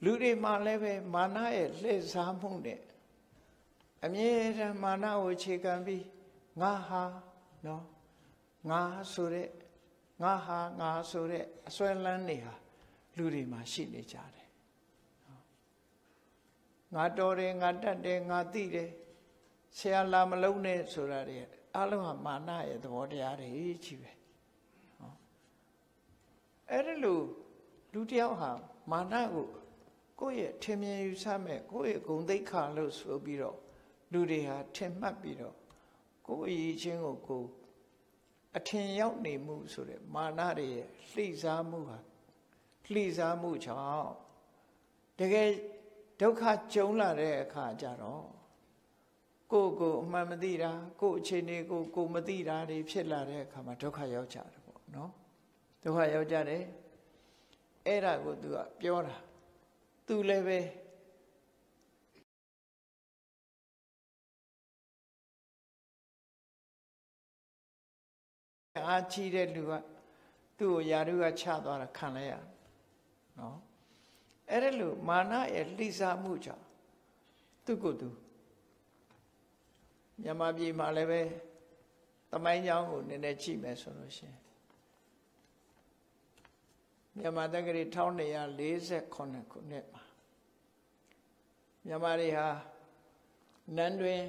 လူတွေမှလည်းပဲမာနရဲ့လှည့်စားမှုနဲ့အမြဲတမ်းမာနကိုခြေခံပြီးငါဟာနော် ငါဆိုတဲ့ငါဟာငါဆိုတဲ့အစွဲလန်းနေဟာလူတွေမှာရှိနေကြတယ်ငါတော်တယ်ငါတတ်တယ်ငါသိတယ်ဆရာလာမလုံးနဲ့ဆိုတာတွေအလုံးဟာမာနရဲ့သဘောတရားတွေကြီးပဲဟောအဲ့ဒါလို့လူတယောက်ဟာမာနကိုကိုယ့်ရဲ့ထင်မြင်ယူဆမဲ့ကိုယ့်ရဲ့ဂုဏ်သိက္ခာလို့ဆိုပြီးတော့လူတွေဟာထင်မှတ်ပြီးတော့ကိုယ့်အရေးချင်းကိုကို အထင်ရောက်နေမှုဆိုတဲ့မာနတွေရဲ့လှိစားမှုဟာလှိစားမှုကြောင့်တကယ်ဒုက္ခကြုံလာတဲ့အခါကျတော့ကိုယ်ကိုအမှန်မသိတာကိုယ်အခြေအနေကိုကိုမသိတာတွေဖြစ်လာတဲ့အခါမှာဒုက္ခရောက်ကြတယ်ပေါ့နော်ဒုက္ခရောက်ကြတယ်အဲ့ဒါကိုသူကပြောတာသူလည်းပဲ အားကြီးတဲ့လူကသူ့ကိုယာရုကချသွားတာခံလိုက်ရနော်အဲ့ဒါလို့မာနရဲ့လှိစားမှုကြောင့်သူ့ကိုယ်သူမြမပြည်မှာလည်းပဲတမိုင်းကြောင်းကိုနည်းနည်းကြည့်မယ်ဆိုလို့ရှင်မြန်မာတက္ကရာ1248ခုနှစ်မှာမြန်မာတွေဟာနန်းတွင်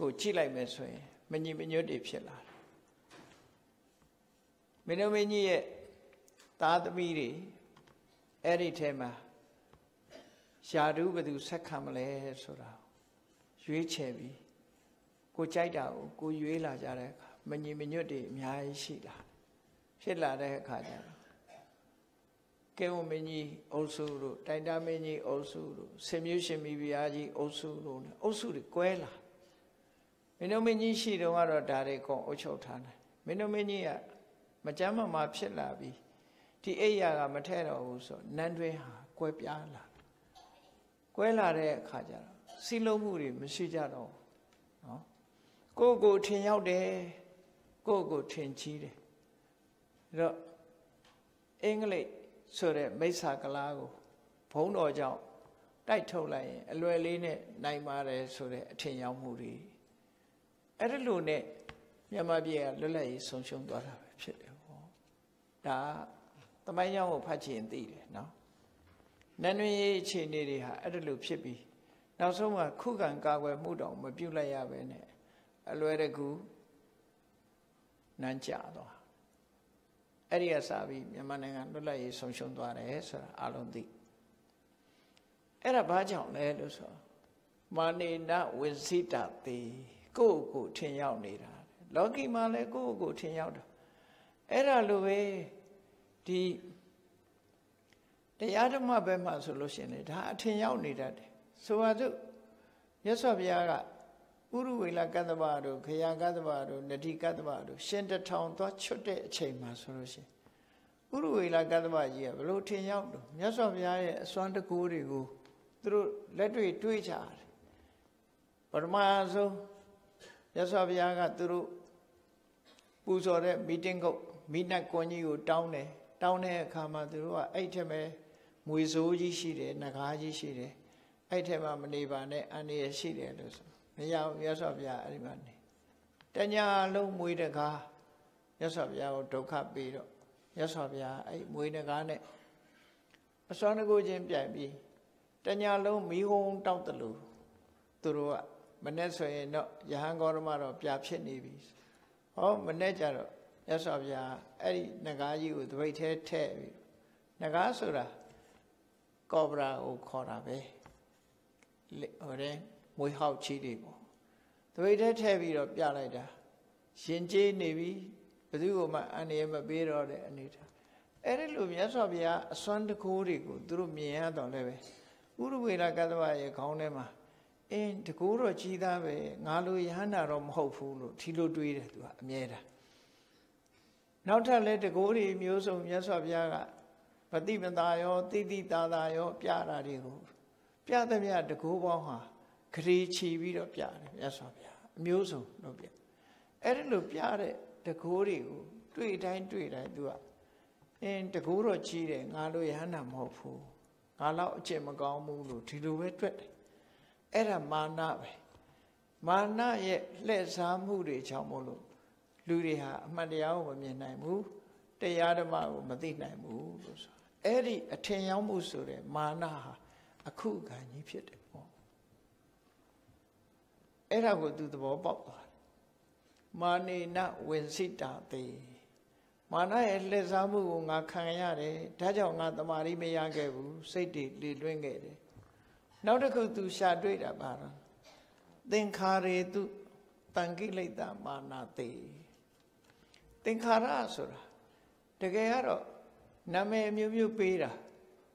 ကိုကြည့်လိုက်မယ်ဆိုရင် မညီမညွတ်တွေဖြစ်လာတယ်မင်းတို့မင်းကြီးရဲ့သားသမီးတွေအဲ့ဒီထဲမှာရှားတူးဘသူဆက်ခံမလဲဆိုတာရွေးချယ်ပြီးကိုကြိုက်တာကိုကိုရွေးလာကြတဲ့အခါမညီမညွတ်တွေအများကြီးရှိလာဖြစ်လာတဲ့အခါကျတော့ကဲဝမင်းကြီးအုပ်စုတို့တိုင်တာမင်းကြီးအုပ်စုတို့ဆင်မြူးရှင်မိဖုရားကြီးအုပ်စုတို့အုပ်စုတွေကွဲလာမ င်းတို့မင်းကြီးရှိတော့ကတော့ဒါတွေကောအုပ်ချုပ်ထားတယ်မင်းတို့မင်းကြီးကမကြမ်းမမာဖြစ်လာပြီးဒီအိယာကမထဲ့တော့ဘူးဆိုနန်းတွင်းဟာကွဲပြားလာကွဲလာတဲ့အခါကျတော့စီလုံးမှုတွေမရှိကြတော့နော်ကိုယ့်ကိုထင်ရောက်တယ်ကိုယ့်ကိုထင်ကြီးတယ်အဲ့တော့အင်္ဂလိပ်ဆိုတဲ့မိစ္ဆာကလားကိုဘုံတော်ကြောင့်တိုက်ထုတ်လိုက်ရင်အလွယ်လေးနဲ့နိုင်ပါတယ်ဆိုတဲ့အထင်ရောက်မှုတွေ အဲ့ဒါလို့နဲ့မြန်မာပြည်ကလွတ်လပ်ရေးဆုံးရှုံးသွားတာပဲဖြစ်တယ်ဟောဒါသမိုင်းကြောင်းကိုဖတ်ချင်သိတယ်နော်နန်းတွင်ရေးအခြေအနေတွေဟာအဲ့ဒါလို့ဖြစ်ပြီးနောက်ဆုံးမှာခုခံကာကွယ်မှုတောင်မပြုတ်လိုက်ရပဲနဲ့အလွယ်တကူနန်းကြသွားအဲ့ဒီကစပြီးမြန်မာနိုင်ငံလွတ်လပ်ရေးဆုံးရှုံးသွားတယ်ဆိုတာအလုံးသိအဲ့ဒါဘာကြောင့်လဲလို့ဆိုမာနေနဝိဇိတတိ ကိုယ့်ကိုထင်ရောက်နေတာလောကီမှာလည်းကိုယ့်ကိုထင်ရောက်တာအဲ့ဒါလိုပဲဒီတရားဓမ္မဘက်မှာဆိုလို့ရှိရင်လေဒါအထင်ရောက်နေတတ်တယ်ဆိုပါစို့မြတ်စွာဘုရားကဥရဝေလကတ္တဗတို့ခရာကတ္တဗတို့နတိကတ္တဗတို့ရှင်တထောင်သွားချွတ်တဲ့အချိန်မှာဆိုလို့ရှိရင်ဥရဝေလကတ္တဗကြီးကဘလို့ထင်ရောက်တော့မြတ်စွာဘုရားရဲ့အစွမ်းတကူတွေကိုသူတို့လက်တွေ့တွေးကြတယ်ပထမဆုံး မြတ်စွာဘုရားကသူတို့ပူဇော်တဲ့မီတင်းကုတ်မိနတ်ကွန်ကြီးကိုတောင်းတယ်တောင်းတဲ့အခါမှာသူတို့ကအဲ့ထက်ပဲမွေစိုးကြီးရှိတယ်နဂါးကြီးရှိတယ်အဲ့ထက်မှမနေပါနဲ့အန္တရာယ်ရှိတယ်လို့ဆိုမရဘူးမြတ်စွာဘုရားအဲ့ဒီမှာနေတညာလုံးမွေတကားမြတ်စွာဘုရားကိုဒုက္ခပေးတော့မြတ်စွာဘုရားအဲ့မွေတကားနဲ့အစွမ်းတကူချင်းပြိုင်ပြီးတညာလုံးမီးဟုံးတောက်တယ်လို့သူတို့က မနဲ့ဆိုရင်တော့ယဟန်ဂေါရမတော့ပြဖြစ်နေပြီဟောမနဲ့ကြတော့မြတ်စွာဘုရားအဲ့ဒီငကားကြီးကိုတပိတ်ထဲထည့်ပြီးငကားဆိုတာကောဘရာကိုခေါ်တာပဲဟိုတဲ့မွေးဟောက်ချီတွေပေါ့တပိတ်ထဲထည့်ပြီးတော့ပြလိုက်တာရှင်ကျေးနေပြီဘယ်သူမှအန္တရာယ်မပေးတော့တဲ့အနေထားအဲ့ဒီလိုမြတ်စွာဘုရားအစွမ်းတကူတွေကိုသူတို့မြင်ရတော့လည်းပဲဥရဝေလကတ္တဝရဲ့ခေါင်းထဲမှာ အင်းတကူတော့ကြီးသားပဲငါလိုယဟန္တာတော့မဟုတ်ဘူးလို့ထီလိုတွေးတယ်သူကအမြဲတမ်းနောက်ထပ်လဲတကူတွေမျိုးစုံမြတ်စွာဘုရားကပฏิပဒါရောတိတိတာတာရော ပြတာတွေကိုပြသမျှတကူပေါင်းဟာခရီးချီပြီးတော့ပြတယ်မြတ်စွာဘုရားအမျိုးစုံလို့ပြအဲ့ဒီလိုပြတဲ့တကူတွေကိုတွေ့တိုင်းတွေ့တိုင်းသူကအင်းတကူတော့ကြီးတယ်ငါလိုယဟန္တာမဟုတ်ဘူးငါလောက်အကျင့်မကောင်းဘူးလို့ဒီလိုပဲတွေ့တယ် အဲ့ဒါမာနပဲမာနရဲ့လှည့်စားမှုတွေကြောင့်မို့လို့လူတွေဟာအမှန်တရားကိုမမြင်နိုင်ဘူးတရားဓမ္မကိုမသိနိုင်ဘူးလို့ဆိုအဲ့ဒီအထင်ရောက်မှုဆိုတဲ့မာနဟာအခုခံကြီးဖြစ်တယ်ပေါ့အဲ့ဒါကိုသူသဘောပေါက်သွားတယ်မာနေနဝင်စိတာတေမာနရဲ့လှည့်စားမှုကိုငါခံရတယ်ဒါကြောင့်ငါတမာရီမရခဲ့ဘူးစိတ်တွေလေလွင့်ခဲ့တယ် နောက်တစ်ခုသူရှာတွေ့တာပါတော့သင်္ခါရေတုတန်ကိလေသာမာနာတေသင်္ခါရဆိုတာတကယ်ကတော့နာမည်မျိုးမျိုးပေးတာ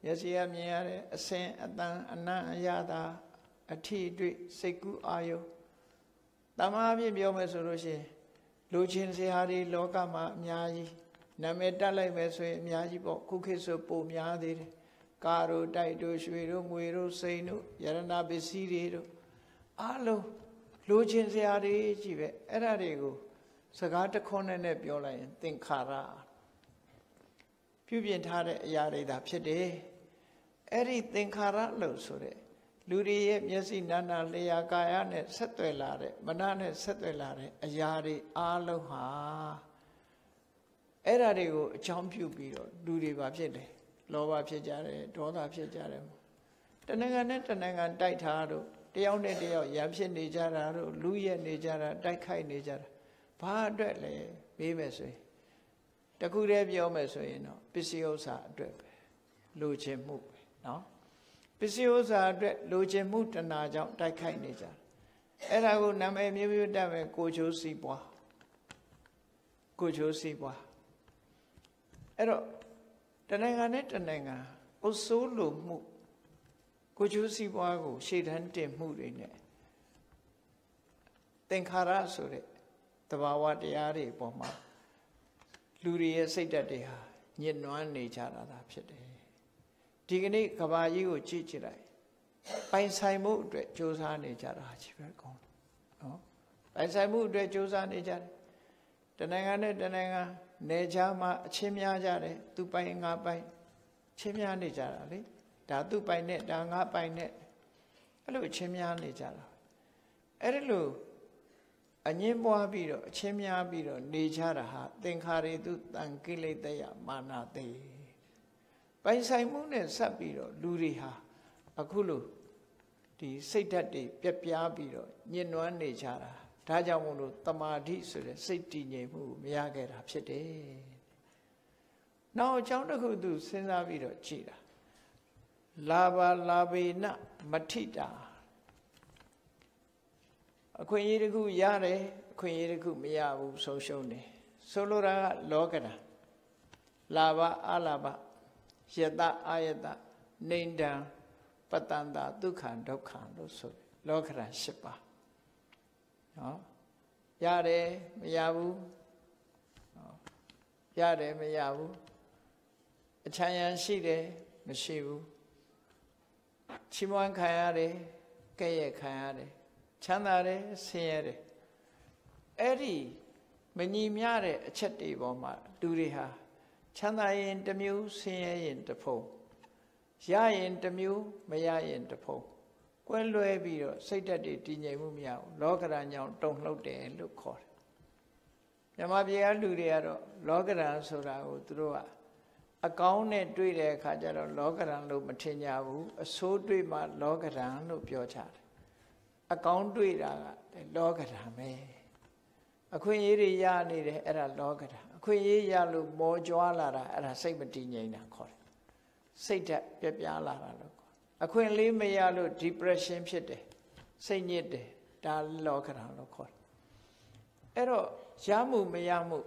ရစီရမြင်ရတဲ့အစင်အတန်အနံ့အရသာအထီတွေ့စိတ်ကူးအာယုတမားပြပြောမယ်ဆိုလို့ရှိရင်လူချင်းစရာတွေလောကမှာအများကြီးနာမည်တက်လိုက်မယ်ဆိုရင်အများကြီးပေါ့ခုခေတ်ဆိုပိုများသေးတယ် ကာတို့တိုက်တို့ရွှေတို့ငွေတို့စိန်တို့ယရနာပစ္စည်းတွေတို့အားလုံးလိုချင်စရာတွေကြီးပဲအဲ့ဒါတွေကိုစကားတခွန်းနဲ့ပြောလိုက်ရင်သင်္ခါရပြုပြင်ထားတဲ့အရာတွေသာဖြစ်တယ်အဲ့ဒီသင်္ခါရလို့ဆိုတဲ့လူတွေရဲ့မျက်စိနာနာလျာကာယနဲ့ဆက်သွယ်လာတဲ့မနနဲ့ဆက်သွယ်လာတဲ့အရာတွေအားလုံးဟာအဲ့ဒါတွေကိုအကြောင်းပြုပြီးတော့လူတွေပါဖြစ်တယ် လောဘဖြစ်ကြတယ်ဒေါသဖြစ်ကြတယ်တဏ္ဍာနဲ့တဏ္ဍာတိုက်ထားတို့တယောက်နဲ့တယောက်ရံဖြစ်နေကြတာတို့လူရက်နေကြတာတိုက်ခိုက်နေကြတာဘာအတွက်လဲမေးမယ်ဆိုရင်တခုတည်းပြောမယ်ဆိုရင်တော့ပစ္စည်းဥစ္စာအတွက်ပဲလိုချင်မှုပဲเนาะပစ္စည်းဥစ္စာအတွက်လိုချင်မှုတဏှာကြောင့်တိုက်ခိုက်နေကြတယ်အဲ့ဒါကိုနာမည်မျိုးမျိုးတက်မယ်ကိုချိုးစီးပွားကိုချိုးစီးပွားအဲ့တော့ တနိုင်ငံနဲ့တနိုင်ငံအုပ်စိုးလိုမှုကိုကျိုးစီးပွားကိုရှေ့တန်းတင်မှုတွေနဲ့သင်္ခါရဆိုတဲ့တဘာဝတရားတွေပေါ်မှာလူတွေရဲ့စိတ်ဓာတ်တွေဟာညစ်နွမ်းနေကြတာသာဖြစ်တယ်ဒီကနေ့ကဘာကြီးကိုကြည့်ကြည့်လိုက်ပိုင်ဆိုင်မှုအတွက်စ조사နေကြတာကြီးပဲကောင်းနော်ပိုင်ဆိုင်မှုအတွက်စ조사နေကြတယ်တနိုင်ငံနဲ့တနိုင်ငံ နေချာမှာအချင်းများကြတယ်သူပိုင်ငါပိုင်ချင်းများနေကြတာလေဒါသူပိုင်နဲ့ဒါငါပိုင်နဲ့အဲ့လိုအချင်းများနေကြတာအဲ့ဒီလိုအငင်းပွားပြီးတော့အချင်းများပြီးတော့နေကြတာဟာသင်္ခါရေသူတန်ကိလေတယမာနတေပိုင်ဆိုင်မှုနဲ့ဆက်ပြီးတော့လူတွေဟာအခုလိုဒီစိတ်ဓာတ်တွေပြက်ပြားပြီးတော့ညှဉ်းနှွမ်းနေကြတာ ဒါကြောင့်မို့လို့တမာတိဆိုတဲ့စိတ်တည်ငြိမ်မှုမရခဲ့တာဖြစ်တယ်။နောက်အကြောင်းတစ်ခုသူစဉ်းစားပြီးတော့ကြည်တာလာဘာလာဘေနမထိတာအခွင့်အရေးတစ်ခုရတယ်အခွင့်အရေးတစ်ခုမရဘူးဆုံးရှုံးတယ်ဆိုလိုတာကလောကဓာလာဘအလာဘယတအာယတနေတံပတ္တန္တာဒုက္ခဒုက္ခလို့ဆိုတယ်လောကဓာ၈ပါး နော်ရတယ်မရဘူးရတယ်မရဘူးအချမ်းရန်ရှိတယ်မရှိဘူးချီးမွမ်းခံရတယ်ကဲ့ရဲ့ခံရတယ်ချမ်းသာတယ်ဆင်းရဲတယ်အဲ့ဒီမညီမျှတဲ့အချက်တွေပေါ်မှာလူတွေဟာချမ်းသာရင်တစ်မျိုးဆင်းရဲရင်တစ်ဖုံရရင်တစ်မျိုးမရရင်တစ်ဖုံ ကွဲလွဲပြီးတော့စိတ်ဓာတ်တွေတည်ငြိမ်မှုမရဘူးလောကရန်ကြောင့်တုံလှုပ်တယ်လို့ခေါ်တယ်မြမပြေကလူတွေကတော့လောကရန်ဆိုတာကိုသူတို့ကအကောင်းနဲ့တွေ့တဲ့အခါကျတော့လောကရန်လို့မထင်ကြဘူးအဆိုးတွေ့မှလောကရန်လို့ပြောကြတယ်အကောင်းတွေ့တာကလောကရန်ပဲအခွင့်အရေးတွေရနေတယ်အဲ့ဒါလောကရန်အခွင့်အရေးရလို့မောကြွားလာတာအဲ့ဒါစိတ်မတည်ငြိမ်တာခေါ်တယ်စိတ်ဓာတ်ပြပြလာတာလို့ခေါ် အခွင့်လေးမရလို့ depression ဖြစ်တယ်စိတ်ညစ်တယ်ဒါလောကရန်လို့ခေါ်တယ်အဲ့တော့ရမှုမရမှု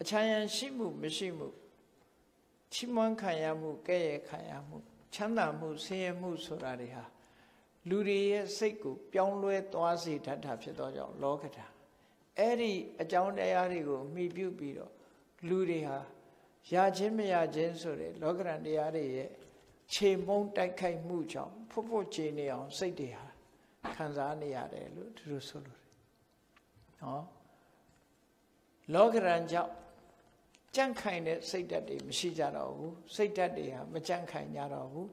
အချမ်းရန်ရှိမှုမရှိမှုချီးမွမ်းခံရမှုကဲ့ရဲ့ခံရမှုချမ်းသာမှုဆင်းရဲမှုဆိုတာတွေဟာလူတွေရဲ့စိတ်ကိုပြောင်းလဲသွားစေတတ်တာဖြစ်သောကြောင့်လောကဓာတ်အဲ့ဒီအကြောင်းတရားတွေကိုမှီပြုပြီးတော့လူတွေဟာရခြင်းမရခြင်းဆိုတဲ့လောကရန်တရားတွေရဲ့ ချိန်မုံတိုက်ခိုက်မှုကြောင့်ဖွတ်ဖွတ်ချေနေအောင်စိတ်တွေဟာခံစားနေရတယ်လို့သူတို့ဆိုလို့နော်လောကရန်ကြောင့်ကြန့်ခိုင်တဲ့စိတ်ဓာတ်တွေမရှိကြတော့ဘူးစိတ်ဓာတ်တွေဟာမကြန့်ခိုင်ကြတော့ဘူး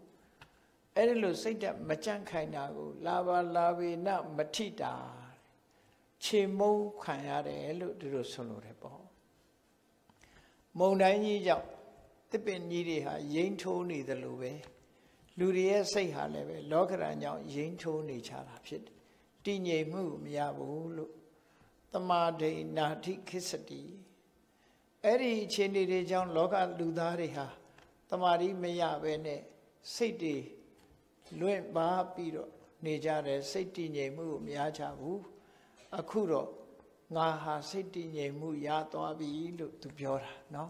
အဲ့ဒီလိုစိတ်ဓာတ်မကြန့်ခိုင်တာကို လာပါလာဝေနမထိတာခြေမုံခံရတယ်လို့သူတို့ဆိုလိုတယ်ပေါ့မုံတိုင်းကြီးကြောင့် တစ်ပင်ကြီးတွေဟာရိမ့်ထိုးနေသလိုပဲလူတွေရဲ့စိတ်ဟာလည်းပဲလောကရန်ကြောင့်ရိမ့်ထိုးနေကြတာဖြစ်တယ်တည်ငြိမ်မှုမရဘူးလို့တမာဒိနာတိခိစတိအဲ့ဒီအခြေအနေတွေကြောင့်လောကလူသားတွေဟာတမာရီမရပဲနဲ့စိတ်တွေလွင့်ပါပြီးတော့နေကြတယ်စိတ်တည်ငြိမ်မှုကိုမရကြဘူးအခုတော့ငါဟာစိတ်တည်ငြိမ်မှုရသွားပြီလို့သူပြောတာเนาะ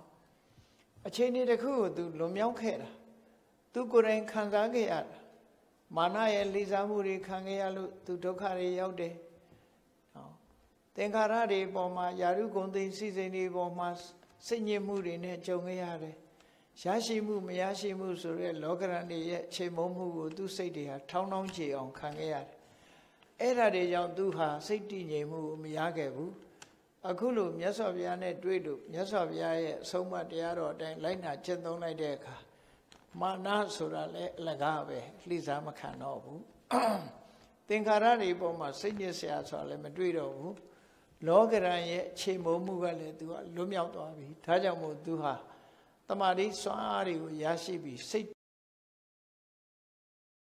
အချိန်ဒီတစ်ခုကိုသူလွန်မြောက်ခဲ့တာသူကိုယ်တိုင်ခံစားခဲ့ရတာမာနရဲ့လိစားမှုတွေခံခဲ့ရလို့သူဒုက္ခတွေရောက်တယ်သင်္ခါရတွေပေါ်မှာယာရုဂုံသိစိစိန်တွေပေါ်မှာစိတ်ညစ်မှုတွေနဲ့ကြုံခဲ့ရတယ်ရရှိမှုမရရှိမှုဆိုတဲ့လောကရန်တွေရဲ့ချိန်မုံမှုကို သူ့စိတ်တွေဟာထောင်းထောင်းချေအောင်ခံခဲ့ရတယ်အဲ့ဒါတွေကြောင့်သူဟာစိတ်တည်ငြိမ်မှုမရခဲ့ဘူး အခုလိုမြတ်စွာဘုရားနဲ့တွေ့လို့မြတ်စွာဘုရားရဲ့အဆုံးအမတရားတော်အတိုင်းလိုက်နာကျင့်သုံးလိုက်တဲ့အခါမာနဆိုတာလည်းအလကားပဲလှိစားမခံတော့ဘူးသင်္ခါရတွေပေါ်မှာစိတ်ညစ်စရာဆိုတာလည်းမတွေ့တော့ဘူးလောကရန်ရဲ့ချိန်မုံမှုကလည်းသူကလွတ်မြောက်သွားပြီဒါကြောင့်မို့သူဟာတမာတိစွမ်းအားတွေကိုရရှိပြီးစိတ်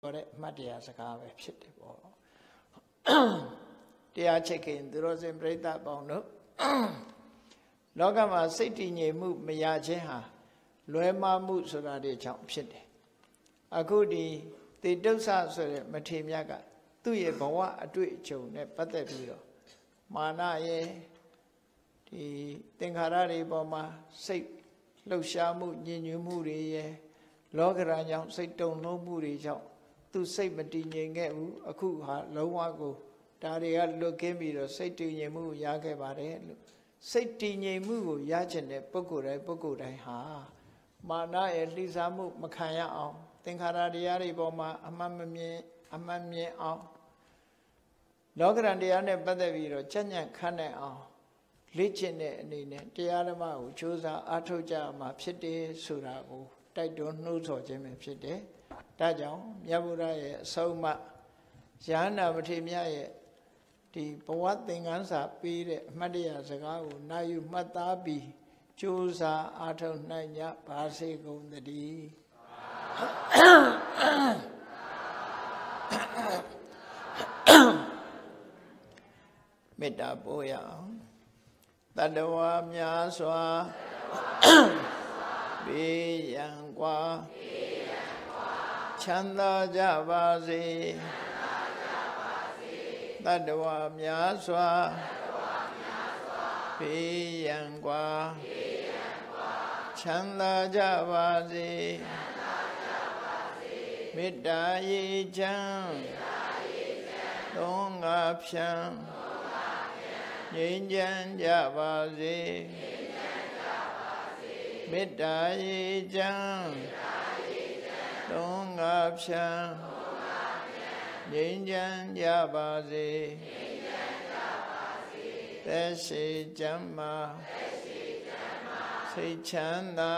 ဆိုတဲ့အမှတ်တရားစကားပဲဖြစ်တယ်ပေါ့တရားချက်ခင်သူတော်စင်ပြိဿပေါင်းတို့ လောကမှာစိတ်တည်ငြိမ်မှုမရခြင်းဟာလွယ်မှားမှုဆိုတာတွေကြောင့်ဖြစ်တယ်အခုဒီတေတုဆဆိုတဲ့မထေမြတ်ကသူ့ရဲ့ဘဝအတွေ့အကြုံနဲ့ပတ်သက်ပြီးတော့မာနရဲ့ဒီသင်္ခါရတွေပေါ်မှာစိတ်လှုပ်ရှားမှုညင်ညွတ်မှုတွေရဲ့လောကရာကြောင့်စိတ်တုန်လှုပ်မှုတွေကြောင့်သူစိတ်မတည်ငြိမ်ခဲ့ဘူးအခုဟာလုံးဝကို ဒါတွေကလွတ်ကင်းပြီးတော့စိတ်တည်ငြိမ်မှုရခဲ့ပါတယ်လို့စိတ်တည်ငြိမ်မှုကိုရချင်တဲ့ပုဂ္ဂိုလ်တိုင်းပုဂ္ဂိုလ်တိုင်းဟာမာနရဲ့လှိစားမှုမခံရအောင် သင်္ခါရတရားတွေပေါ်မှာအမှန်မမြင်အမှန်မြင်အောင်လောကရန်တရားနဲ့ပတ်သက်ပြီးတော့ကြံ့ကြံ့ခန့်နိုင်အောင်လေ့ကျင့်တဲ့အနေနဲ့တရားဓမ္မကိုကြိုးစားအားထုတ်ကြမှာဖြစ်တယ်ဆိုတာကိုတိုက်တွန်းနှိုးဆော်ခြင်းပဲဖြစ်တယ်။ဒါကြောင့်မြတ်ဗုဒ္ဓရဲ့အဆုံးအမရဟန္တာမထေရမြတ်ရဲ့ ဒီဘဝသင်္ကန်းစာပေးတဲ့အမှတ်တရစကားကိုနာယူမှတ်သားပြီးကြိုးစားအားထုတ်နိုင်ကြပါစေကုန်သတည်းမေတ္တာပို့ရအောင်တတဝါများစွာဘေးရန်กว่าချမ်းသာကြပါစေ တတဝါများစွာဘေးရန်กว่าချမ်းသာကြပါစေမေတ္တာရေချမ်းသုံးငါဖြံ ငြိမ်းချမ်းကြပါစေမေတ္တာရေချမ်းသုံးငါဖြံ ငြိမ်းချမ်းကြပါစေသက်ရှိချမ်းမာစိတ်ချမ်းသာ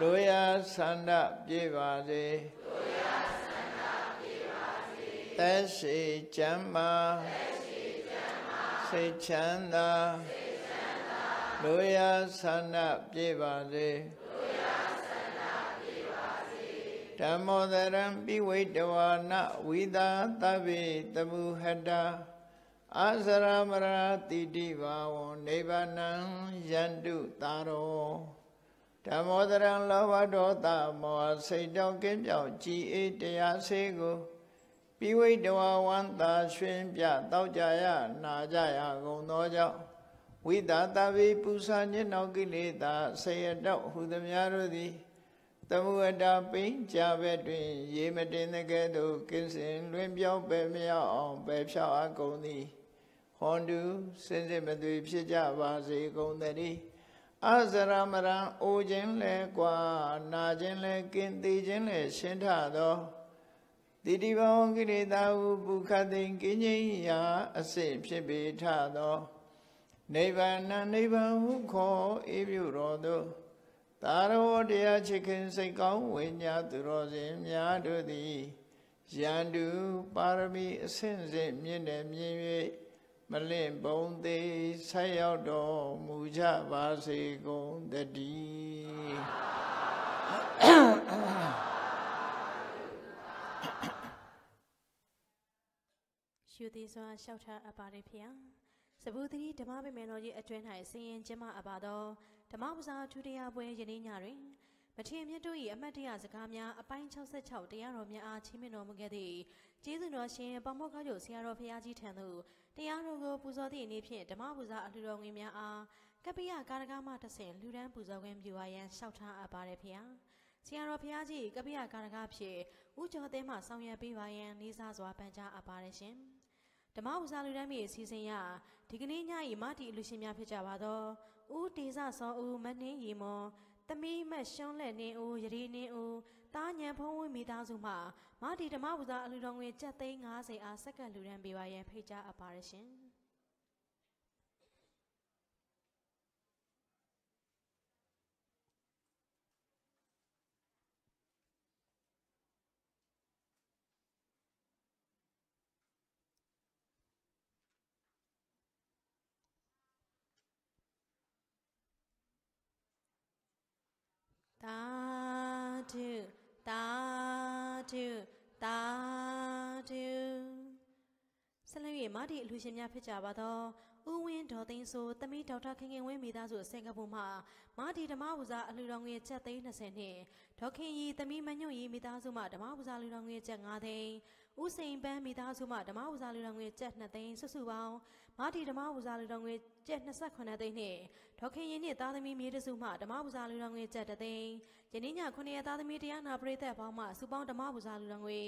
လိုရာဆန္ဒပြေပါစေသက်ရှိချမ်းမာစိတ်ချမ်းသာလိုရာဆန္ဒပြေပါစေ ဓမ္မောဒရံပိဝိတဝါနဝိသာသဗ္ဗေတမုဟတာအာဇရမရာတိတိဘာဝံနိဗ္ဗာနံယန္တုတာရောဓမ္မောဒရံလောဘဒေါသမောဟစိတ်တောကင်းပြောက်ကြည်အေးတရားစေကိုပိဝိတဝဝန္တာရွှင်ပြတောက်ကြရနာကြရကုန်သောကြောင့်ဝိသာတဗိပူဇာညနောကိလေသာဆေယတောဟုသမျှတို့သည် သမုဝတ္တပိဉ္ကြဘက်တွင် ရေမတင်တဲ့ကဲ့သို့ကင်းစင်လွင်ပြောင်းပဲမြောက်အောင်ပဲဖြောက်အကုန်သည်ဟွန်တုစင်စစ်မသွေဖြစ်ကြပါစေကုန်သတည်းအဇရမရံအိုခြင်းလဲကွာနာခြင်းလဲကင်းသေးခြင်းလဲရှင်းထသောတိတိဘောကိရိတာဟုပုခသိင်ကင်းငြိမ်းရာအစစ်ဖြစ်ပေထသောနိဗ္ဗာန်နိဗ္ဗာန်ဟုခေါ်အေးပြုတော်သော သာရောတရားချစ်ခင်စိတ်ကောင်းဝိညာသူတော်စင်များတို့သည်ယန္တုပါရမီအဆင့်ဆင့်မြင့်တယ်မြင့်၍မလင့်ပုံသေးဆက်ရောက်တော်မူကြပါစေကုန်တည်းရှုသည်စွာလျှောက်ထားအပ်ပါတယ်ဖေ။စဗုသတိဓမ္မပင်မယ်တော်ကြီးအတွင်း၌ဆင်းရင်ကျမအပ်ပါသော ဓမ္မပစာထူတရားပွဲယနေ့ညတွင်မထေမြတ်တို့၏အမတ်တရစကားများအပိုင်း66တရားတော်များအားချီးမြှင့်တော်မူခဲ့သည့်ကျေးဇူးတော်ရှင်ပမောက္ခချုပ်ဆရာတော်ဖရာကြီးထံသို့တရားတော်ကိုပူဇော်သည့်အနေဖြင့်ဓမ္မပူဇာအလှူတော်ငွေများအားကပိယကာရကမတဆင်လှူဒန်းပူဇော်ခွင့်ပြုပါရန်လျှောက်ထားအပ်ပါတယ်ဖရာဆရာတော်ဖရာကြီးကပိယကာရကဖြင့်ဥကျော်သင်းမှဆောင်ရွက်ပေးပါရန်လေးစားစွာပန်ကြားအပ်ပါတယ်ရှင်ဓမ္မဥစားလူတန်းမြေအစီအစဉ်ရဒီကနေ့ည၏မတီလူရှင်များဖြစ်ကြပါတော့ ဦးတေဇစောဦးမနှင်းရီမောသမီးမတ်ရှွန်းလက်နှင်းဦးယရီနှင်းဦးတားညံဖုံးဝင်းမိသားစုမှမာတီဓမ္မဝဇာအလူတော်ငွေကျပ်သိန်း90အားစက္ကန့်လူရန်ပေးပါရန်ဖိတ်ကြားအပ်ပါရရှင်တာဓုတာ ဓုတာဓုဆက်လက်၍မာဒီအလူရှင်များဖြစ်ကြပါသောဦးဝင်းဒေါ်သိန်းဆိုသမီးဒေါက်တာခင်ခင်ဝင်းမိသားစုစင်ကာပူမှမာဒီဓမ္မဝဇာအလူတော်ငွေချက်သိန်း20နှင့်ဒေါခင်ရီသမီးမညွန့်ရီမိသားစုမှဓမ္မဝဇာလူတော်ငွေချက်5သိန်းဦးစိန်ပန်းမိသားစုမှဓမ္မဝဇာလူတော်ငွေချက်2သိန်းစုစုပေါင်းမာတီဓမ္မဝဇာလူတော်ငွေကျပ်28သိန်းနှင့်ဒေါခင်ရင်နှင့်သားသမီးမြေတစုမှဓမ္မဝဇာလူတော်ငွေကျပ်3သိန်း ယနေ့ည9ရက်သားသမီးတရားနာပရိသတ်ပေါင်းမှစုပေါင်းဓမ္မဝဇာလူတော်ငွေ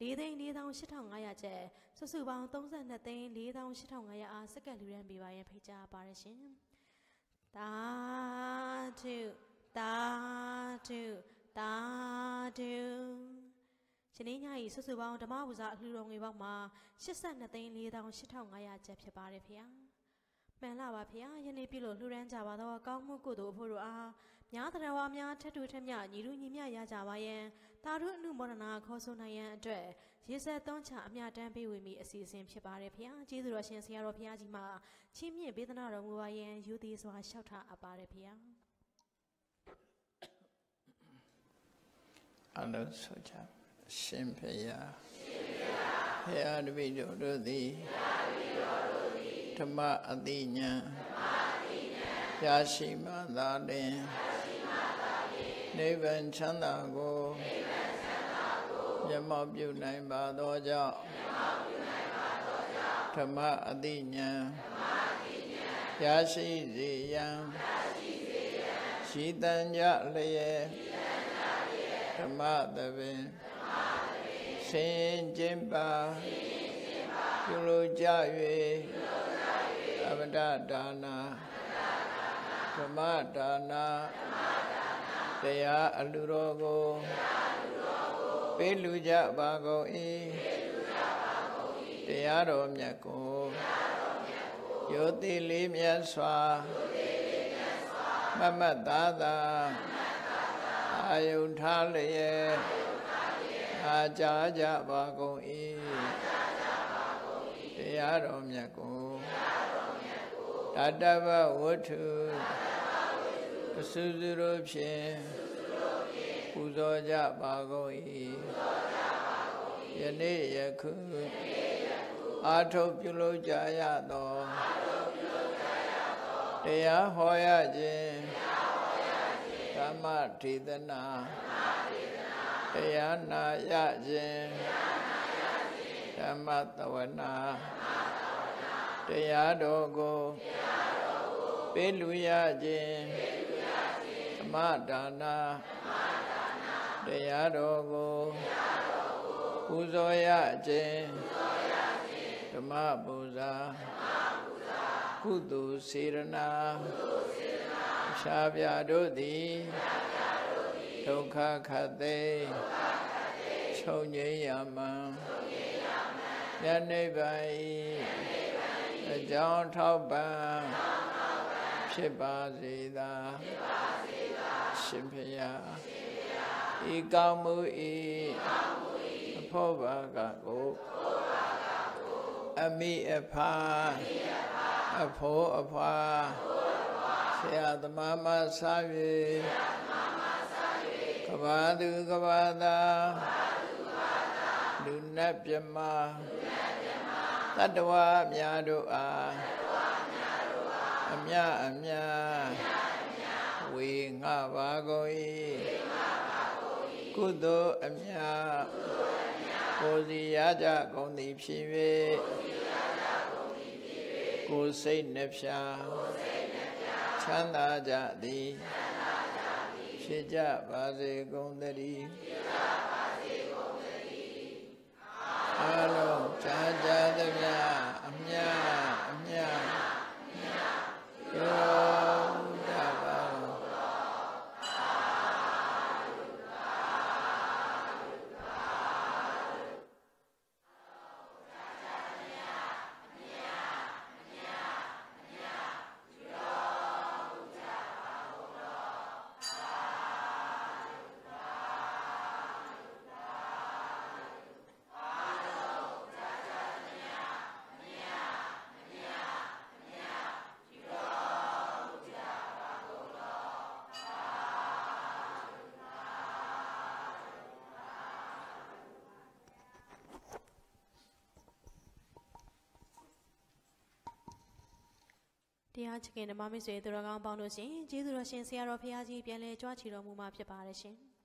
၄သိန်း48,500ကျပ်စုစုပေါင်း32သိန်း48,500အားစက္ကန့်လူရန်ပေးပါရန်ဖိတ်ကြားပါရရှင်တာထုတာထုတာထုယနေ့ည၏စုစုပေါင်းဓမ္မဝဇာအလှူတော်ငွေပေါင်းမှာ82သိန်း48,500ကျပ်ဖြစ်ပါတယ်ဖေ။မှန်လားပါဖေ။ယနေ့ပြုလို့လှူဒန်းကြပါတော့ကောင်းမှုကုသိုလ်အဖို့တို့အား များတရားဝါများထက်တူထက်မြညီလူညီမြရကြပါယံတာရုအနုမောဒနာခေါ်ဆိုနိုင်ရန်အတွက်ရေဆက်သွန်းချအမြတမ်းပေးဝေမိအစီအစဉ်ဖြစ်ပါတယ်ဖေ။ကျေးဇူးတော်ရှင်ဆရာတော်ဖခင်ကြီးမှချင်းမြင့်ပေးသနာတော်မူပါယံယူသည်စွာလျှောက်ထားအပ်ပါတယ်ဖေ။အလုံးဆိုကြပါရှင်ဖရာဖရာတပည့်တော်တို့သည်ဓမ္မအတိညာရရှိမှသာလင် နိဗ္ဗာန်ချမ်းသာကိုမျက်မှောက်ပြုနိုင်ပါသောကြောင့်ဓမ္မအတိညာရရှိစေရန်ရှိတန်ကြလျက်ဓမ္မသဘင်ဆင်ကျင်ပါပြုလို့ကြ၍သမတဒါနာဓမ္မဒါနာ တရားအလူတော်ကိုပေးလူကြပါကုန်၏တရားတော်မြတ်ကိုယောတိလေးမြတ်စွာမမတ်သားသာအာယုန်ထားလျက်အာကြကြပါကုန်၏တရားတော်မြတ်ကိုတတ္တဗဝတ္ထု အစုစုတို့ဖြင့်ပူဇော်ကြပါကုန်၏ယနေ့ယခုအာထုတ်ပြုလုပ်ကြရသောတရားဟောရခြင်းဓမ္မဒေသနာတရားနာရခြင်းဓမ္မသဝနာတရားတော်ကိုပေးလူရခြင်းဓ မ္မဒါနာတရားတော်ကိုပူဇော်ရခြင်းဓမ္မပူဇာကုသိုလ်စေရနာရှားပြတို့သည်ဒုက္ခခတ်သိချုပ်ငြိမ်းရမံယနေ့ပါ၏အကြောင်းထောက်ပံ့ဖြစ်ပါစေသာ ရှင်ဖျားဤကောင်းမှုဤအဖို့ဘာကကိုအမိအဖာအဖို့အဖွာဆရာသမားမဆာ၍ကဘာသူကဘာသာလူနတ်မြမတတ္တဝါများတို့အားအမြအမြ ဝေငှပါကုန်၏ကုသိုလ်အမြကိုယ်စီရကြကုန်သည်ဖြစ်၍ကိုယ်စိတ်နှဖျားချမ်းသာကြသည်ဖြစ်ကြပါစေကုန်သတည်းအလုံးချာကြသမျှအမြအ ချခင်ဓမ္မမိတ်ဆွေသူတော်ကောင်းပေါင်းတို့ရှင်ကျေးဇူးတော်ရှင်ဆရာတော်ဖရာကြီးပြန်လဲကြွားချီတော်မူမှာဖြစ်ပါတယ်ရှင်။